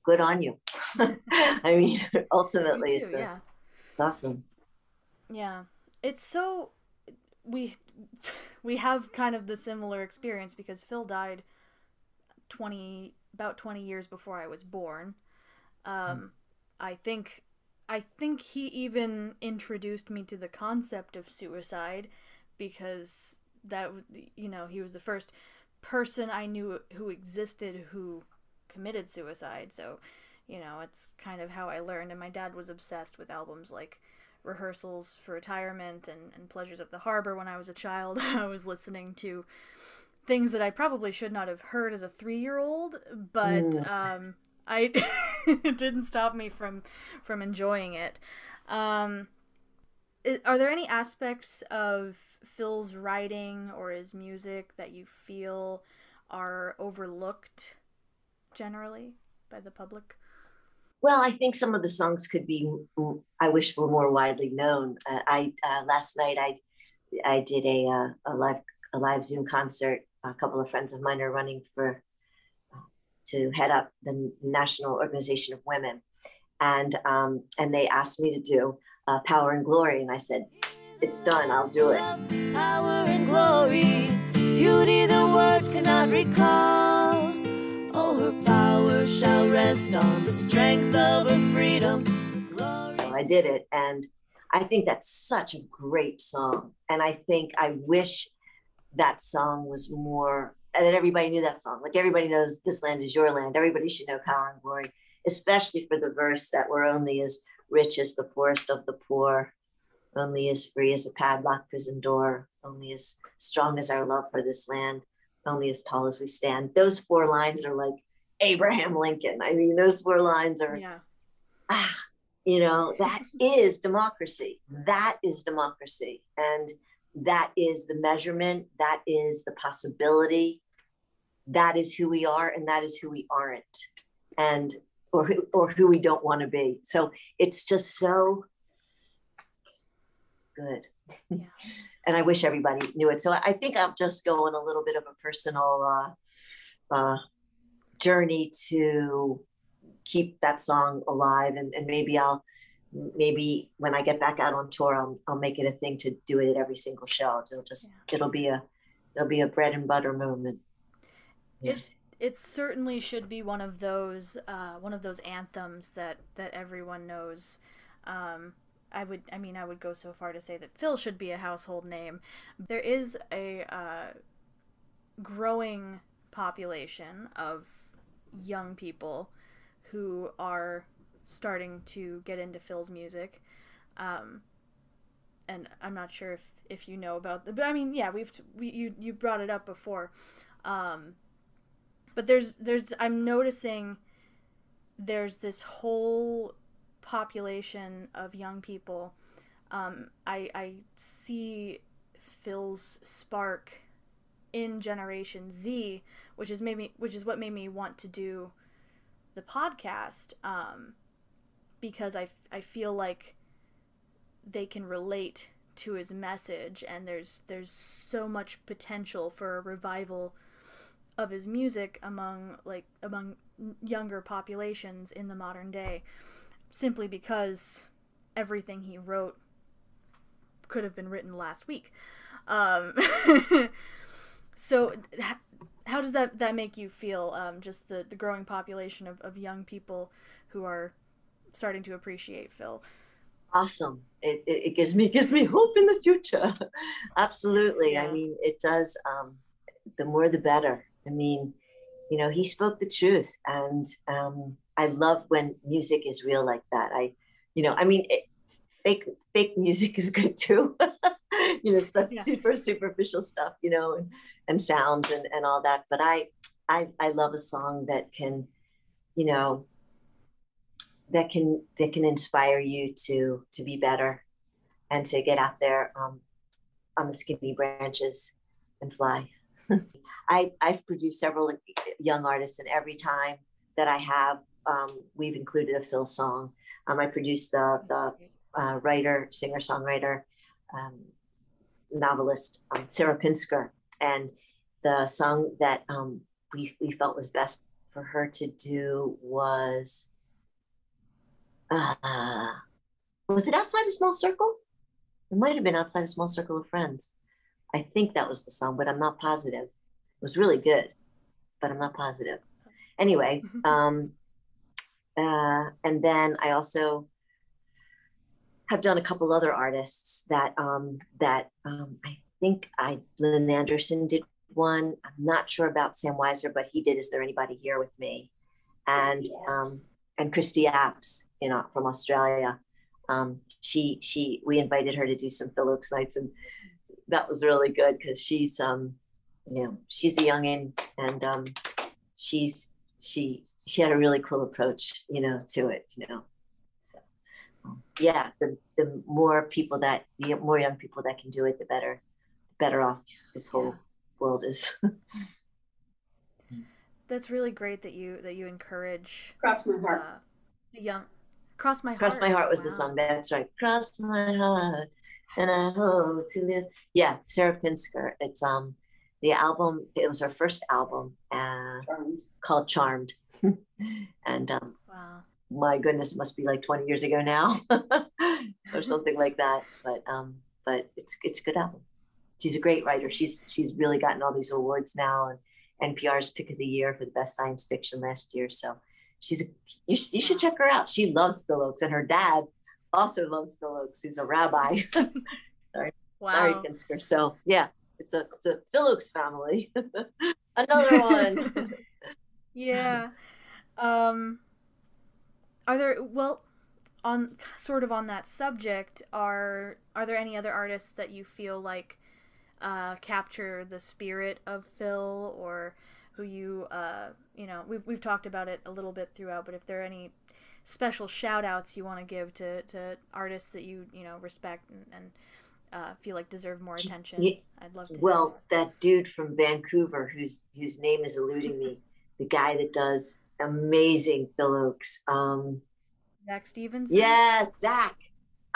good on you i mean ultimately too, it's, a, yeah. it's awesome yeah it's so we we have kind of the similar experience because Phil died 20 about 20 years before I was born. Um, mm. I think I think he even introduced me to the concept of suicide because that you know, he was the first person I knew who existed who committed suicide. So, you know, it's kind of how I learned and my dad was obsessed with albums like rehearsals for retirement and, and pleasures of the harbor when I was a child. I was listening to things that I probably should not have heard as a three year old, but um, I it didn't stop me from from enjoying it. Um, are there any aspects of Phil's writing or his music that you feel are overlooked generally by the public? Well, I think some of the songs could be. I wish were more widely known. Uh, I uh, last night I I did a uh, a live a live Zoom concert. A couple of friends of mine are running for to head up the National Organization of Women, and um, and they asked me to do uh, Power and Glory, and I said, "It's done. I'll do it." Power and glory, beauty the words cannot recall. Oh, her power shall rest on the strength of her freedom. So I did it. And I think that's such a great song. And I think I wish that song was more, and that everybody knew that song. Like everybody knows This Land is Your Land. Everybody should know Power and Glory, especially for the verse that we're only as rich as the poorest of the poor, only as free as a padlocked prison door, only as strong as our love for this land only as tall as we stand. Those four lines are like Abraham Lincoln. I mean, those four lines are, yeah. ah, you know, that is democracy. That is democracy. And that is the measurement, that is the possibility, that is who we are, and that is who we aren't. And or who, or who we don't want to be. So it's just so good. Yeah. and I wish everybody knew it. So I think I'm just going a little bit of a personal uh, uh, journey to keep that song alive, and, and maybe I'll maybe when I get back out on tour, I'll, I'll make it a thing to do it at every single show. It'll just yeah. it'll be a it'll be a bread and butter moment. It it certainly should be one of those uh, one of those anthems that that everyone knows. Um, I would, I mean, I would go so far to say that Phil should be a household name. There is a uh, growing population of young people who are starting to get into Phil's music. Um, and I'm not sure if, if you know about the, but I mean, yeah, we've we you you brought it up before, um, but there's there's I'm noticing there's this whole population of young people. Um, I I see Phil's spark in Generation Z, which is made me which is what made me want to do the podcast um, because I, I feel like they can relate to his message and there's there's so much potential for a revival of his music among like among younger populations in the modern day simply because everything he wrote could have been written last week um, so how does that that make you feel um, just the the growing population of, of young people who are starting to appreciate phil awesome. It, it, it, gives me gives me hope in the future. Absolutely. Yeah. I mean, it does. Um, the more, the better. I mean, you know, he spoke the truth, and um, I love when music is real like that. I, you know, I mean, it, fake fake music is good too. you know, stuff yeah. super superficial stuff. You know, and, and sounds and and all that. But I, I I love a song that can, you know, that can that can inspire you to to be better and to get out there um, on the skinny branches and fly. I, I've produced several young artists, and every time that I have, um, we've included a Phil song. Um, I produced the, the uh, writer, singer, songwriter, um, novelist um, Sarah Pinsker, and the song that um, we, we felt was best for her to do was uh, was it outside a small circle? It might have been outside a small circle of friends. I think that was the song, but I'm not positive. It was really good, but I'm not positive. Anyway, um, uh, and then I also have done a couple other artists that um, that um, I think I Lynn Anderson did one. I'm not sure about Sam Weiser, but he did. Is there anybody here with me? And um, and Christy Apps, you know, from Australia. Um, she she we invited her to do some Phil Ochs nights, and that was really good because she's um, you know, she's a youngin and um, she's she she had a really cool approach, you know, to it, you know. So um, yeah, the the more people that the more young people that can do it, the better, better off this whole yeah. world is. that's really great that you that you encourage cross my heart uh, young cross my heart cross my heart was wow. the song that's right cross my heart and i hope to live yeah sarah pinsker it's um the album it was her first album uh, charmed. called charmed. And um wow. my goodness must be like 20 years ago now or something like that. But um but it's it's a good album. She's a great writer. She's she's really gotten all these awards now and NPR's pick of the year for the best science fiction last year. So she's a, you, you should check her out. She loves Phil Ochs, and her dad also loves Phil Ochs. He's a rabbi. sorry, wow. sorry, Pinsker. So yeah, it's a it's a Phil Ochs family. Another one. yeah. Um. Are there well? on sort of on that subject are are there any other artists that you feel like uh, capture the spirit of Phil or who you uh, you know we've, we've talked about it a little bit throughout but if there are any special shout outs you want to give to, to artists that you you know respect and, and uh, feel like deserve more attention yeah. i'd love to well that dude from vancouver whose whose name is eluding me the guy that does amazing Phil um zach stevens yes zach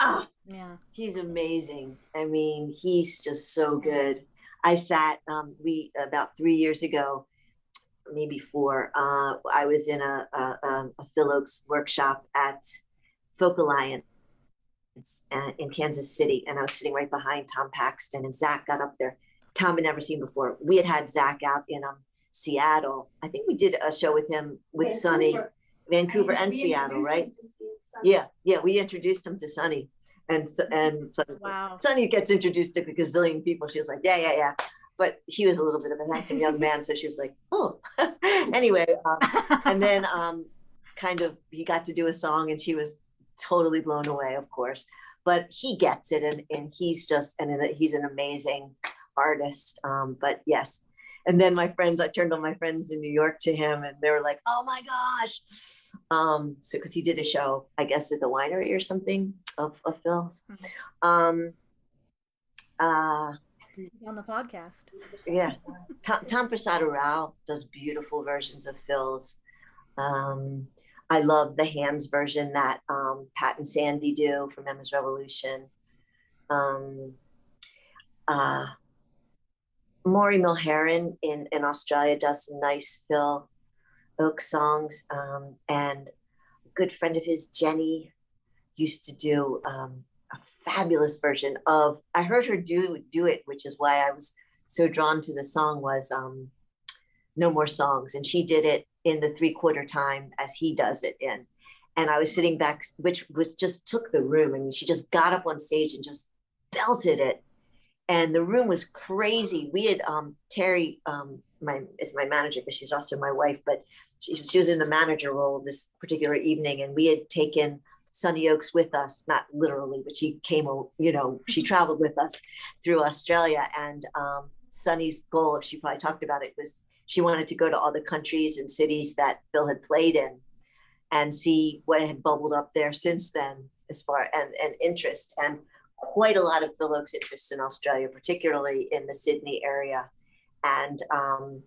ah, yeah, he's amazing. I mean, he's just so good. I sat, um, we about three years ago, maybe before. Uh, I was in a, a, um, a Phil Ochs workshop at Folk Alliance uh, in Kansas City, and I was sitting right behind Tom Paxton, and Zach got up there. Tom had never seen before. We had had Zach out in um, Seattle. I think we did a show with him with Vancouver. Sonny, Vancouver and Seattle, right? Yeah, yeah, we introduced him to Sonny, and so- and so- Wow. Sonny gets introduced to a gazillion people. She was like, yeah, yeah, yeah, but he was a little bit of a handsome young man, so she was like, oh. anyway, um, and then um, kind of he got to do a song, and she was totally blown away, of course. But he gets it, and and he's just and he's an amazing artist. Um, but yes, and then my friends, I turned on my friends in New York to him, and they were like, "Oh my gosh!" Um, so because he did a show, I guess at the winery or something of, of Phil's. Um, uh, on the podcast. yeah, Tom, Tom Prasada Rao does beautiful versions of Phil's. Um, I love the hams version that um, Pat and Sandy do from Emma's Revolution. Um, uh, Maury Milheron in, in Australia does some nice Phil Ochs songs. Um, and a good friend of his, Jenny, used to do um, fabulous version of, I heard her do, do it, which is why I was so drawn to the song was um, No More Songs. And she did it in the three quarter time as he does it in. And I was sitting back, which was just took the room. I mean, she just got up on stage and just belted it and the room was crazy. We had um, Terry, um, my is my manager, but she's also my wife. But she, she was in the manager role this particular evening, and we had taken Sonny Ochs with us, not literally, but she came, you know, she traveled with us through Australia. And um, Sonny's goal, if she probably talked about it, was she wanted to go to all the countries and cities that Phil had played in, and see what had bubbled up there since then, as far and and interest and quite a lot of Phil Ochs interest in Australia, particularly in the Sydney area. And um,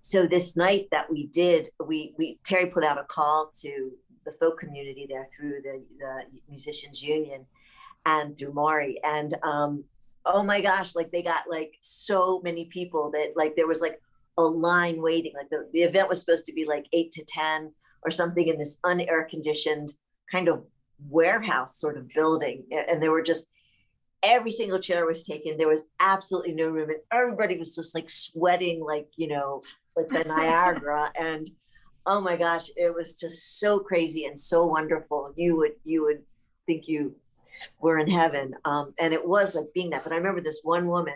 so this night that we did, we, we Terry put out a call to the folk community there through the, the musicians union and through Maury. And um, oh my gosh, like they got like so many people that like there was like a line waiting. Like the, the event was supposed to be like eight to 10 or something in this unair conditioned kind of warehouse sort of building. And there were just every single chair was taken. There was absolutely no room, and everybody was just like sweating, like you know, like the Niagara. and oh my gosh, it was just so crazy and so wonderful. You would you would think you were in heaven, um, and it was like being that. But I remember this one woman.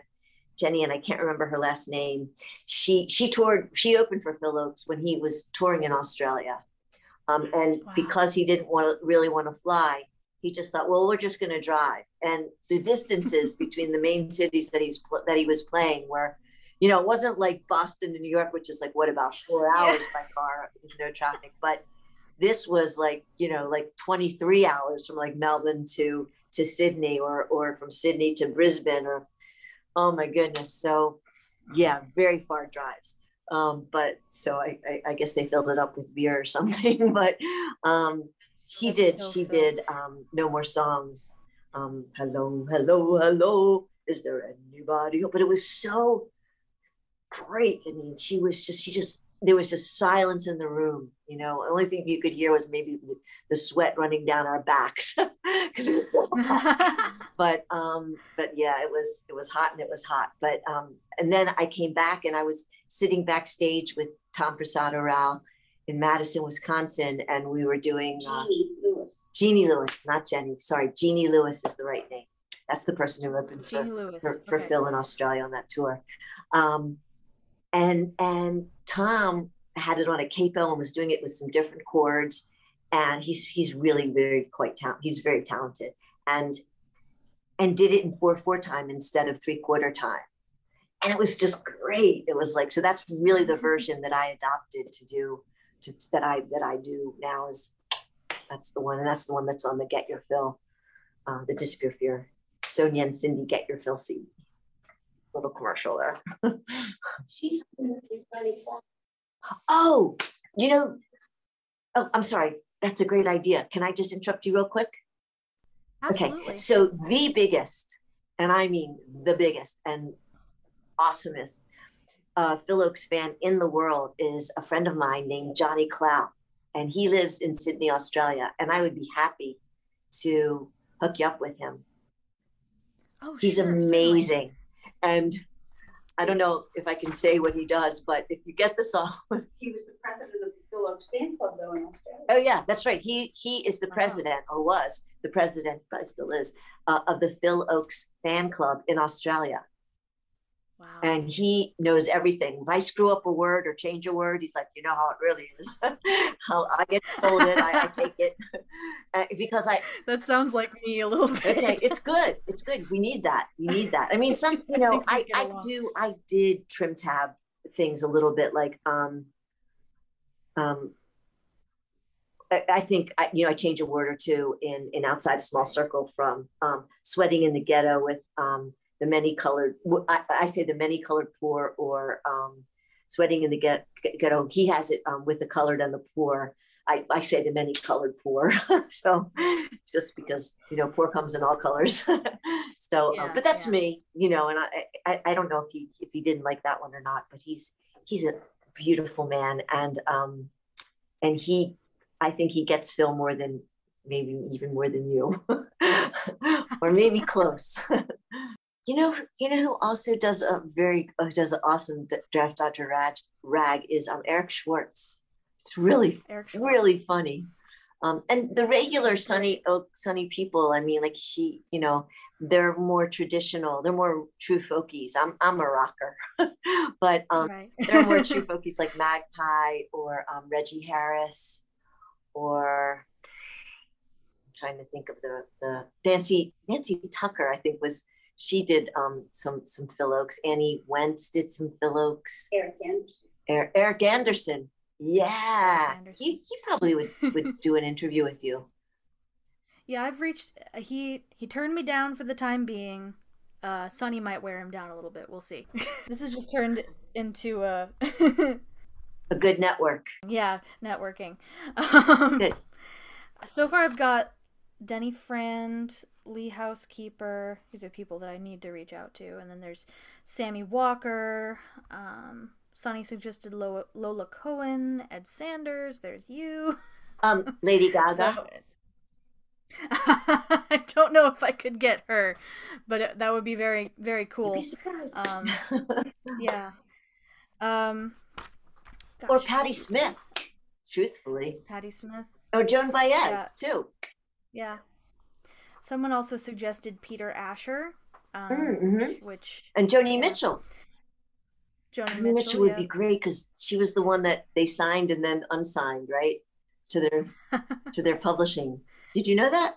Jenny and I can't remember her last name. She she toured. She opened for Phil Ochs when he was touring in Australia, um, and wow. because he didn't want to really want to fly, he just thought, well, we're just going to drive. And the distances between the main cities that he's that he was playing were, you know, it wasn't like Boston to New York, which is like what about four hours yeah. by car with no traffic. But this was like, you know, like 23 hours from like Melbourne to to Sydney or or from Sydney to Brisbane or oh my goodness. So yeah, very far drives. Um, but so I, I, I, guess they filled it up with beer or something. but um, she did, she did um, no more songs. Um, hello, hello, hello. Is there anybody? But it was so great. I mean, she was just, she just, there was just silence in the room. You know, the only thing you could hear was maybe the sweat running down our backs because it was so hot. but um, but yeah, it was it was hot and it was hot. But um, and then I came back and I was sitting backstage with Tom Prasada Rao in Madison, Wisconsin, and we were doing uh, Jeannie Lewis. Jeannie Lewis, not Jenny. Sorry, Jeannie Lewis is the right name. That's the person who opened for, for, for okay. Phil in Australia on that tour. Um, and and Tom had it on a capo and was doing it with some different chords. And he's he's really very quite talented. He's very talented and and did it in four four time instead of three quarter time. And it was just great. It was like so that's really the version that I adopted to do to, that I that I do now is that's the one and that's the one that's on the Get Your Phil, uh, the Disappear Fear. Sonia and Cindy Get Your Phil CD. Little commercial there. She's Oh, you know, oh, I'm sorry. That's a great idea. Can I just interrupt you real quick? Absolutely. Okay. So the biggest, and I mean the biggest and awesomest uh, Phil Ochs fan in the world is a friend of mine named Johnny Clow. And he lives in Sydney, Australia. And I would be happy to hook you up with him. Oh, He's sure, amazing. Certainly. And I don't know if I can say what he does, but if you get the song, he was the president of the Phil Ochs fan club though in Australia. Oh yeah, that's right. He he is the Wow. president or was the president, probably still is, uh, of the Phil Ochs fan club in Australia. Wow. and he knows everything. If I screw up a word or change a word, he's like, you know how it really is. I get told it, I, I take it uh, because I. that sounds like me a little bit. Okay, it's good. It's good. We need that. We need that. I mean, some you know, we I I do I did trim tab things a little bit like um um. I, I think I, you know I change a word or two in in outside a small circle from um, sweating in the ghetto with um, the many colored I say the many colored poor or um, sweating in the get, ghetto. He has it um, with the colored and the poor. I, I say the many colored poor. So just because you know poor comes in all colors. So Yeah, um, but that's yeah. me you know and I, I I don't know if he if he didn't like that one or not but he's he's a beautiful man. And um and he I think he gets Phil more than maybe even more than you. Or maybe close you know you know who also does a very uh, does an awesome draft dodger rag rag is um Eric Schwartz it's really Schwartz. really funny. Um, and the regular Sonny Ochs Sonny people, I mean, like she, you know, they're more traditional. They're more true folkies. I'm I'm a rocker, but um, right. they're more true folkies like Magpie or um, Reggie Harris, or I'm trying to think of the the Nancy Nancy Tucker. I think was she did um, some some Phil Ochs. Annie Wentz did some Phil Ochs. Eric Andersen. Er- Eric Andersen. Yeah, Andersen. he he probably would would do an interview with you. Yeah, I've reached. uh, He he turned me down for the time being. Uh, Sonny might wear him down a little bit. We'll see. this has just turned into a A good network. yeah networking. Um, Good. so far, I've got Denny Friend, Lee Housekeeper. These are people that I need to reach out to, and then there's Sammy Walker. Um, Sonny suggested Lola, Lola Cohen, Ed Sanders. There's you. Um, Lady Gaga. So, I don't know if I could get her, but that would be very, very cool. Um, Yeah. Um. or Patti Smith. Truthfully, Patti Smith. or Joan Baez Yeah. too. Yeah. Someone also suggested Peter Asher, um, Mhm. which And Joni Yeah. Mitchell. Joni Joni Mitchell, Mitchell, would yeah. be great because she was the one that they signed and then unsigned, right? To their to their publishing. Did you know that?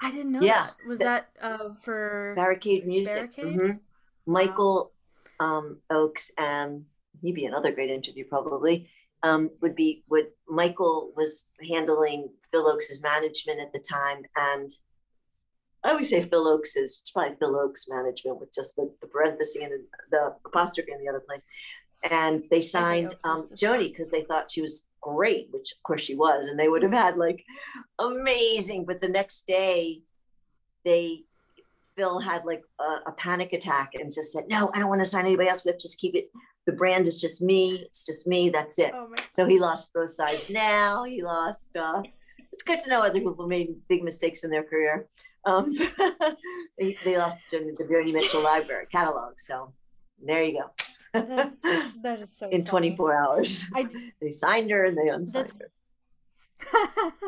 I didn't know. Yeah, that. Was that- that uh, for? Barricade Music. Barricade? Mhm. Michael um, Ochs and he'd be another great interview probably. Um, would be would Michael was handling Phil Ochs' management at the time, and I always say Phil Ochs is it's probably Phil Ochs management with just the, the parenthesis and the, the apostrophe in the other place. And they signed um, Joni because they thought she was great, which of course she was, and they would have had like amazing. But the next day, they Phil had like a, a panic attack and just said, "No, I don't want to sign anybody else. We have to just keep it. The brand is just me. It's just me. That's it." Oh. So he lost both sides. Now he lost. Uh, it's good to know other people made big mistakes in their career. Um, they, they lost the Joni Mitchell Library catalog. So there you go. That is, that is so. in funny. 24 hours, I they signed her and they unsigned That's- her.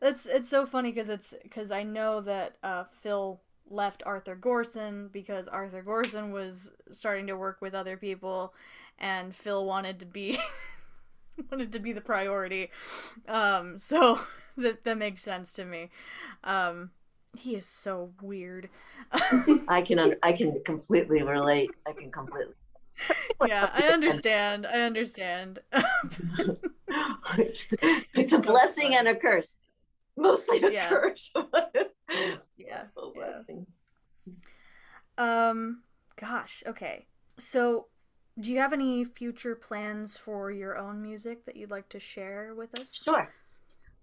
That's it's so funny because it's because I know that uh, Phil left Arthur Gorson because Arthur Gorson was starting to work with other people, and Phil wanted to be wanted to be the priority. Um, so that that makes sense to me. Um, he is so weird. I can un- I can completely relate. I can completely. yeah, I understand. I understand. it's, it's a so blessing and a curse. Mostly a Yeah. curse. yeah. A blessing. Um, gosh, okay. So, do you have any future plans for your own music that you'd like to share with us? Sure.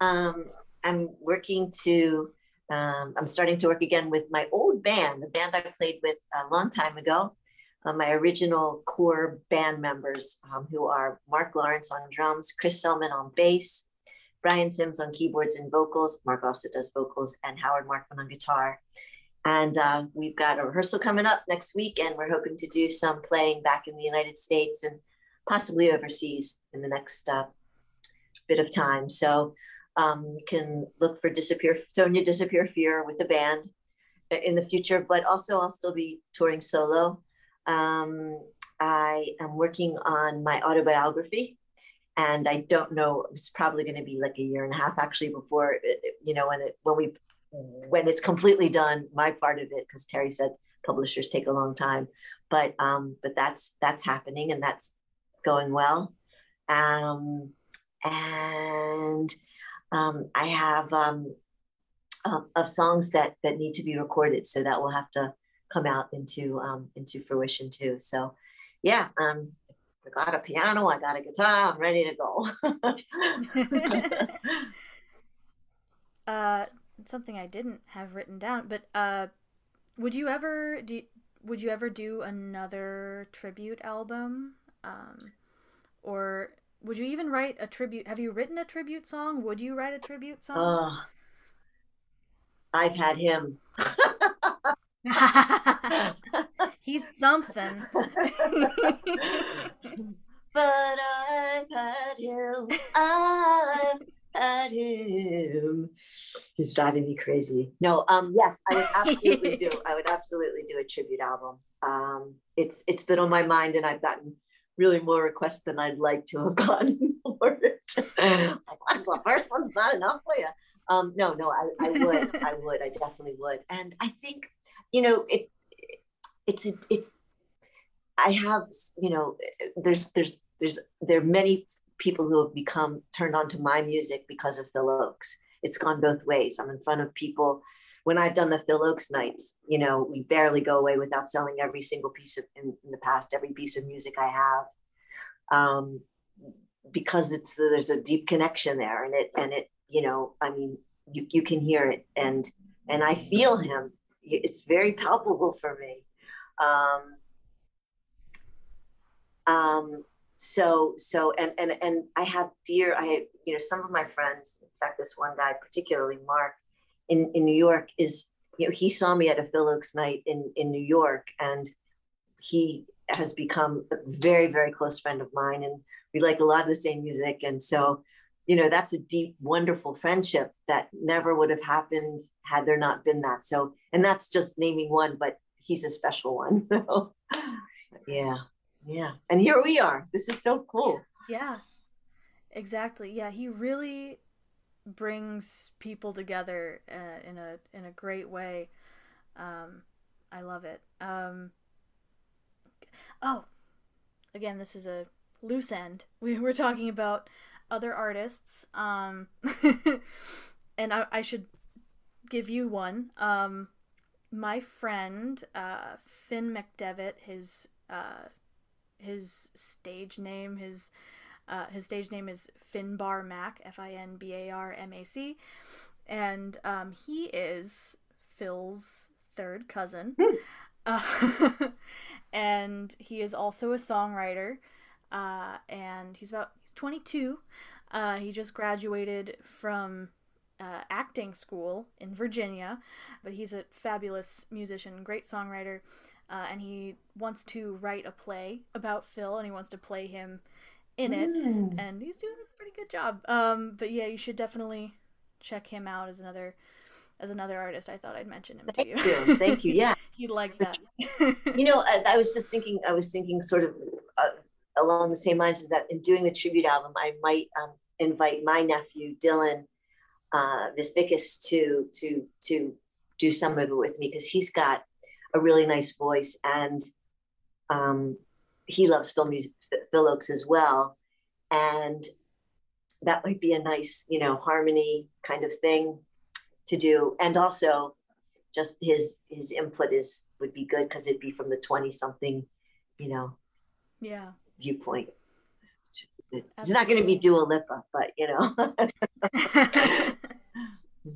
Um, I'm working to, um, I'm starting to work again with my old band, the band I played with a long time ago. Uh, my original core band members, um, who are Mark Lawrence on drums, Chris Selman on bass, Brian Sims on keyboards and vocals. Mark also does vocals, and Howard Markman on guitar. And uh, we've got a rehearsal coming up next week, and we're hoping to do some playing back in the United States and possibly overseas in the next uh, bit of time. So um, you can look for Disappear Sonia Disappear Fear with the band in the future, but also I'll still be touring solo. Um, I am working on my autobiography and I don't know, it's probably going to be like a year and a half actually before, it, you know, when it, when we, when it's completely done, my part of it, because Terry said publishers take a long time, but, um, but that's, that's happening and that's going well. Um, and um, I have um, uh, of songs that that need to be recorded, so that will have to come out into um, into fruition too. So, yeah, um, I got a piano, I got a guitar, I'm ready to go. uh, something I didn't have written down, but uh, would you ever do? Would you ever do another tribute album? Um, or would you even write a tribute? Have you written a tribute song? Would you write a tribute song? Oh, I've had him. He's something. but I've had him. I've had him. He's driving me crazy. No, um, yes, I would absolutely do. I would absolutely do a tribute album. Um, it's it's been on my mind, and I've gotten really more requests than I'd like to have gotten for it. the first one's not enough for you. Um, no, no, I, I would, I would, I definitely would. And I think, you know, it, it's, a, it's, I have, you know, there's, there's, there's, there are many people who have become turned on to my music because of Phil Ochs. It's gone both ways. I'm in front of people. When I've done the Phil Ochs nights, you know, we barely go away without selling every single piece of in, in the past, every piece of music I have. Um, because it's there's a deep connection there and it and it you know, I mean, you, you can hear it and and I feel him. It's very palpable for me. Um, um, so so and and and I have dear I you know some of my friends. In fact, this one guy, particularly Mark, in in New York, is you know he saw me at a Phil Ochs night in in New York, and he has become a very very close friend of mine, and we like a lot of the same music, and so you know that's a deep wonderful friendship that never would have happened had there not been that so and that's just naming one but he's a special one yeah yeah. And here we are. This is so cool. Yeah. Exactly. Yeah he really brings people together uh, in a in a great way. Um i love it. Um oh again this is a loose end. We were talking about other artists. Um, and I, I, should give you one. Um, my friend uh, Finn McDevitt, his uh, his stage name, his uh, his stage name is Finbar Mac, F I N B A R M A C, and um, he is Phil's third cousin. Hmm. Uh, and he is also a songwriter uh, and he's about he's 22. Uh, he just graduated from uh, acting school in Virginia, but he's a fabulous musician, great songwriter, uh, and he wants to write a play about Phil, and he wants to play him in it, mm. and he's doing a pretty good job. Um, but yeah, you should definitely check him out as another as another artist. I thought I'd mention him to you. Thank you. Thank you. Yeah, he'd like that. you know, I, I, was just thinking. I was thinking sort of uh, along the same lines is that in doing the tribute album, I might um, invite my nephew Dylan uh, Visvikis to to to do some of it with me because he's got a really nice voice and um, he loves film music, Phil Ochs as well, and that might be a nice you know harmony kind of thing to do, and also just his his input is would be good because it'd be from the 20 something you know yeah. viewpoint. It's not going to be Dua Lipa, but you know.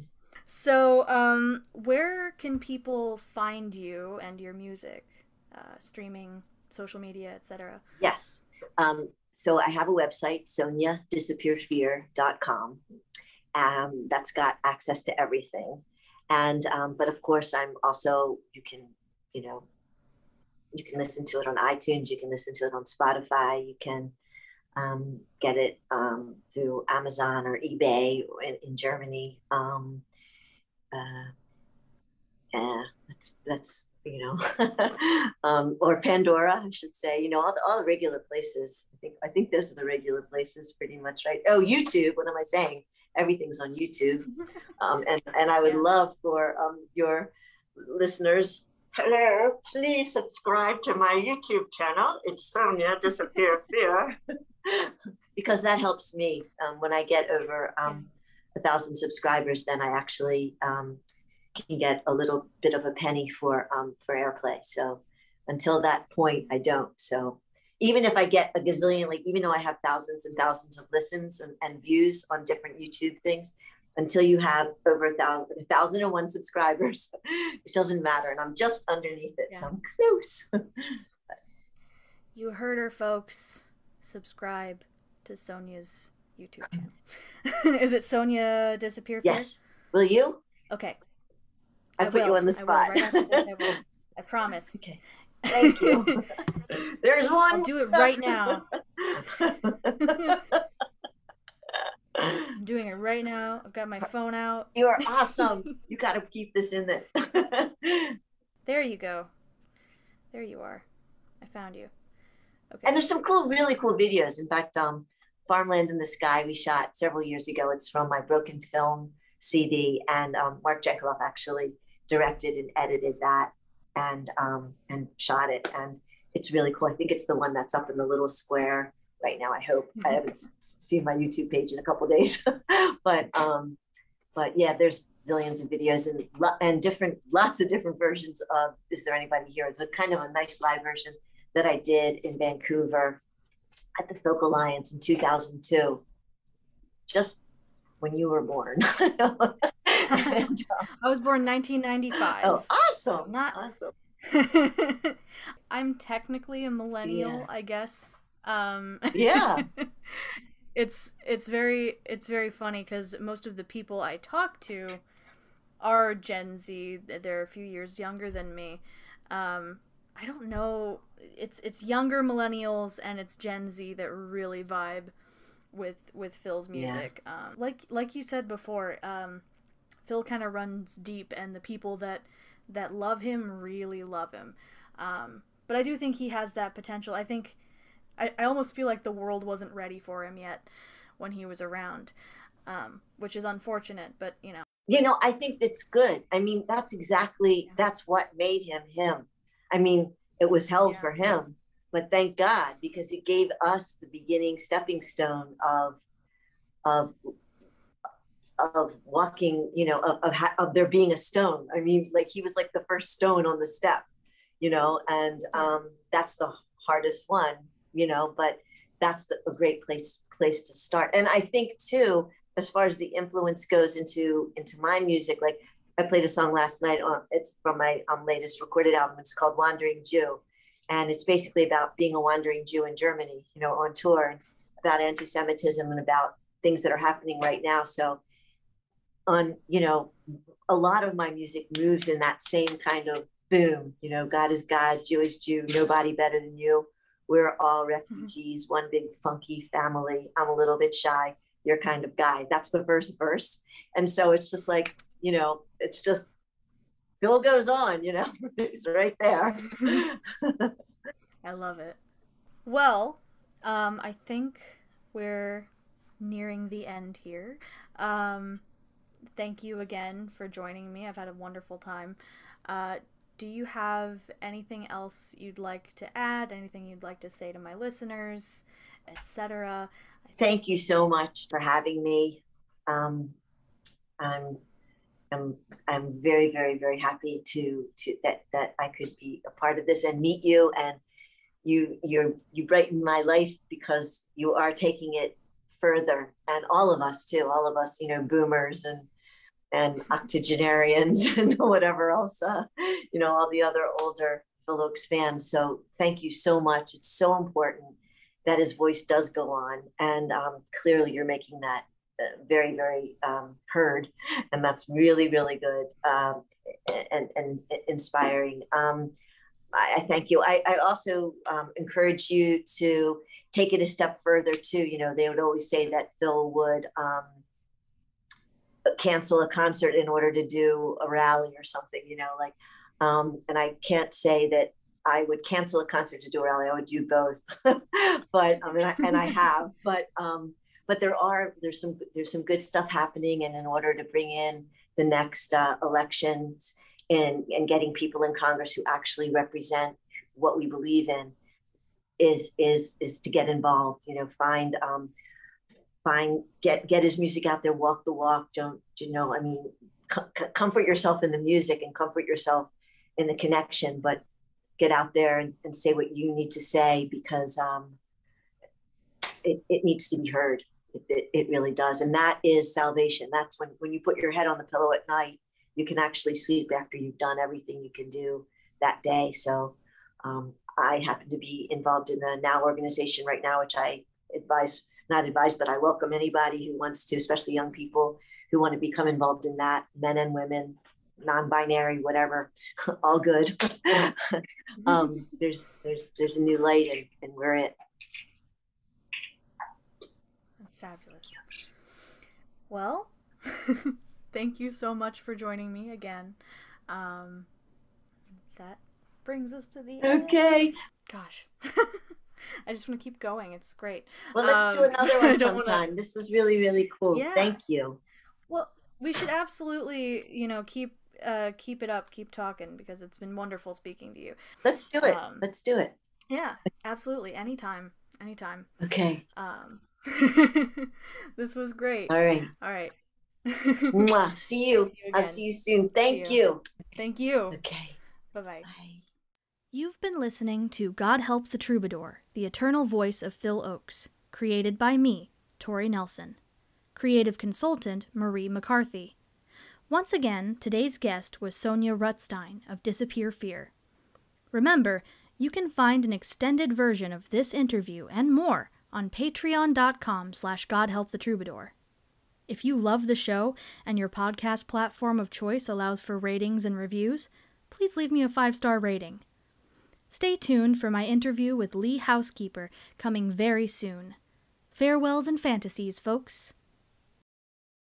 so, um, where can people find you and your music? Uh, streaming, social media, etc. Yes. Um, so I have a website, soniadisappearfear.com. Um, that's got access to everything. And, um, but of course, I'm also, you can, you know, you can listen to it on iTunes. You can listen to it on Spotify. You can um, get it um, through Amazon or eBay in, in Germany. Um, uh, yeah, that's that's you know, um, or Pandora, I should say. You know, all the all the regular places. I think I think those are the regular places, pretty much, right? Oh, YouTube. What am I saying? Everything's on YouTube, um, and and I would Yeah. love for um, your listeners. Hello, please subscribe to my YouTube channel. It's Sonia Disappear Fear, because that helps me um, when I get over um, a thousand subscribers. Then I actually um, can get a little bit of a penny for um, for airplay. So until that point, I don't. So even if I get a gazillion, like even though I have thousands and thousands of listens and, and views on different YouTube things, until you have over a thousand, a thousand and one subscribers, it doesn't matter. And I'm just underneath it, so I'm close. You heard her, folks. Subscribe to Sonia's YouTube channel. Is it Sonia Disappear? Fear? yes. Will you? Okay. I, put you will. on the I spot. Right this, I. I promise. Okay. Thank you. There's one. I'll do it right now. I'm doing it right now. I've got my phone out. you are awesome. You got to keep this in there. There you go. There you are. I found you. Okay. and there's some cool, really cool videos. In fact, um, Farmland in the Sky we shot several years ago. It's from my Broken Film CD, and um, Mark Jekyloff actually directed and edited that, and um, and shot it, and it's really cool. I think it's the one that's up in the little square right now. I hope I haven't s- seen my YouTube page in a couple days, but um, but yeah, there's zillions of videos and lo- and different lots of different versions of Is There Anybody Here? It's a kind of a nice live version that I did in Vancouver at the Folk Alliance in 2002, just when you were born. And, uh, I was born 1995. oh, awesome! Not- awesome. I'm technically a millennial. I guess. Um, Yeah. it's it's very it's very funny because most of the people I talk to are Gen Z. They're a few years younger than me. Um, I don't know. It's it's younger millennials and it's Gen Z that really vibe with with Phil's Yeah. music. Um, like like you said before, um, Phil kind of runs deep, and the people that that love him really love him. Um, but I do think he has that potential. I think I, I almost feel like the world wasn't ready for him yet when he was around, um, which is unfortunate. But you know, you know i think that's good i mean that's exactly that's what made him him i mean it was hell Yeah. for him but thank god because it gave us the beginning stepping stone of of of walking you know of, of, of there being a stone. I mean like he was like the first stone on the step you know and um that's the hardest one you know but that's the, a great place place to start. And i think too as far as the influence goes into into my music like i played a song last night on it's from my um, latest recorded album. It's called wandering jew. And it's basically about being a wandering jew in germany you know on tour about anti-semitism and about things that are happening right now. So on you know a lot of my music moves in that same kind of boom you know god is god jew is jew nobody better than you. We're all refugees one big funky family. I'm a little bit shy. You're kind of guy. That's the first verse. And so it's just like, you know, it's just Bill goes on, you know, he's right there. I love it. Well, um, I think we're nearing the end here. Um, thank you again for joining me. I've had a wonderful time. Uh, do you have anything else you'd like to add? Anything you'd like to say to my listeners, etc.? Thank you so much for having me. Um, I'm, I'm, I'm very, very, very happy to, to that, that I could be a part of this and meet you. And you, you're you brighten my life because you are taking it further and all of us too, all of us, you know, boomers and, and octogenarians and whatever else, uh, you know, all the other older Ochs fans. So thank you so much. It's so important that his voice does go on. And um, clearly you're making that very, very um, heard. And that's really, really good um, and, and inspiring. Um, I, I thank you. I, I also um, encourage you to take it a step further too. You know, they would always say that Phil would um, cancel a concert in order to do a rally or something. You know, like, um, and I can't say that I would cancel a concert to do a rally. I would do both, but I mean, I, and I have, but um, but there are there's some there's some good stuff happening, and in order to bring in the next uh, elections and and getting people in Congress who actually represent what we believe in is is is to get involved. You know, find um, find get get his music out there, walk the walk. Don't you know? I mean, com- comfort yourself in the music and comfort yourself in the connection, but get out there and, and say what you need to say because um, it, it needs to be heard. It, it, it really does. And that is salvation. That's when, when you put your head on the pillow at night, you can actually sleep after you've done everything you can do that day. So um, I happen to be involved in the NOW organization right now, which I advise, not advise, but I welcome anybody who wants to, especially young people who want to become involved in that, men and women, non-binary, whatever, all good. um, there's there's there's a new light, and, and we're it. That's fabulous. Well, thank you so much for joining me again. Um, that brings us to the end. Okay. Gosh. I just want to keep going. It's great. Well, let's do Um, another one don't wanna- sometime. This was really really cool. Yeah. Thank you. Well, we should absolutely, you know, keep uh keep it up, keep talking because it's been wonderful speaking to you. Let's do it. Um, let's do it. Yeah, absolutely. Anytime. Anytime. Okay. Um This was great. All right. All right. Mwah. See you. You I'll see you soon. Thank you. you. Thank you. Okay. Bye-bye. Bye. You've been listening to God Help the Troubadour, the eternal voice of Phil Ochs, created by me, Tori Nelson. Creative consultant, Marie McCarthy. Once again, today's guest was Sonia Rutstein of Disappear Fear. Remember, you can find an extended version of this interview and more on patreon.com slash godhelpthetroubadour. If you love the show and your podcast platform of choice allows for ratings and reviews, please leave me a five-star rating. Stay tuned for my interview with Lee Housekeeper coming very soon. Farewells and fantasies, folks.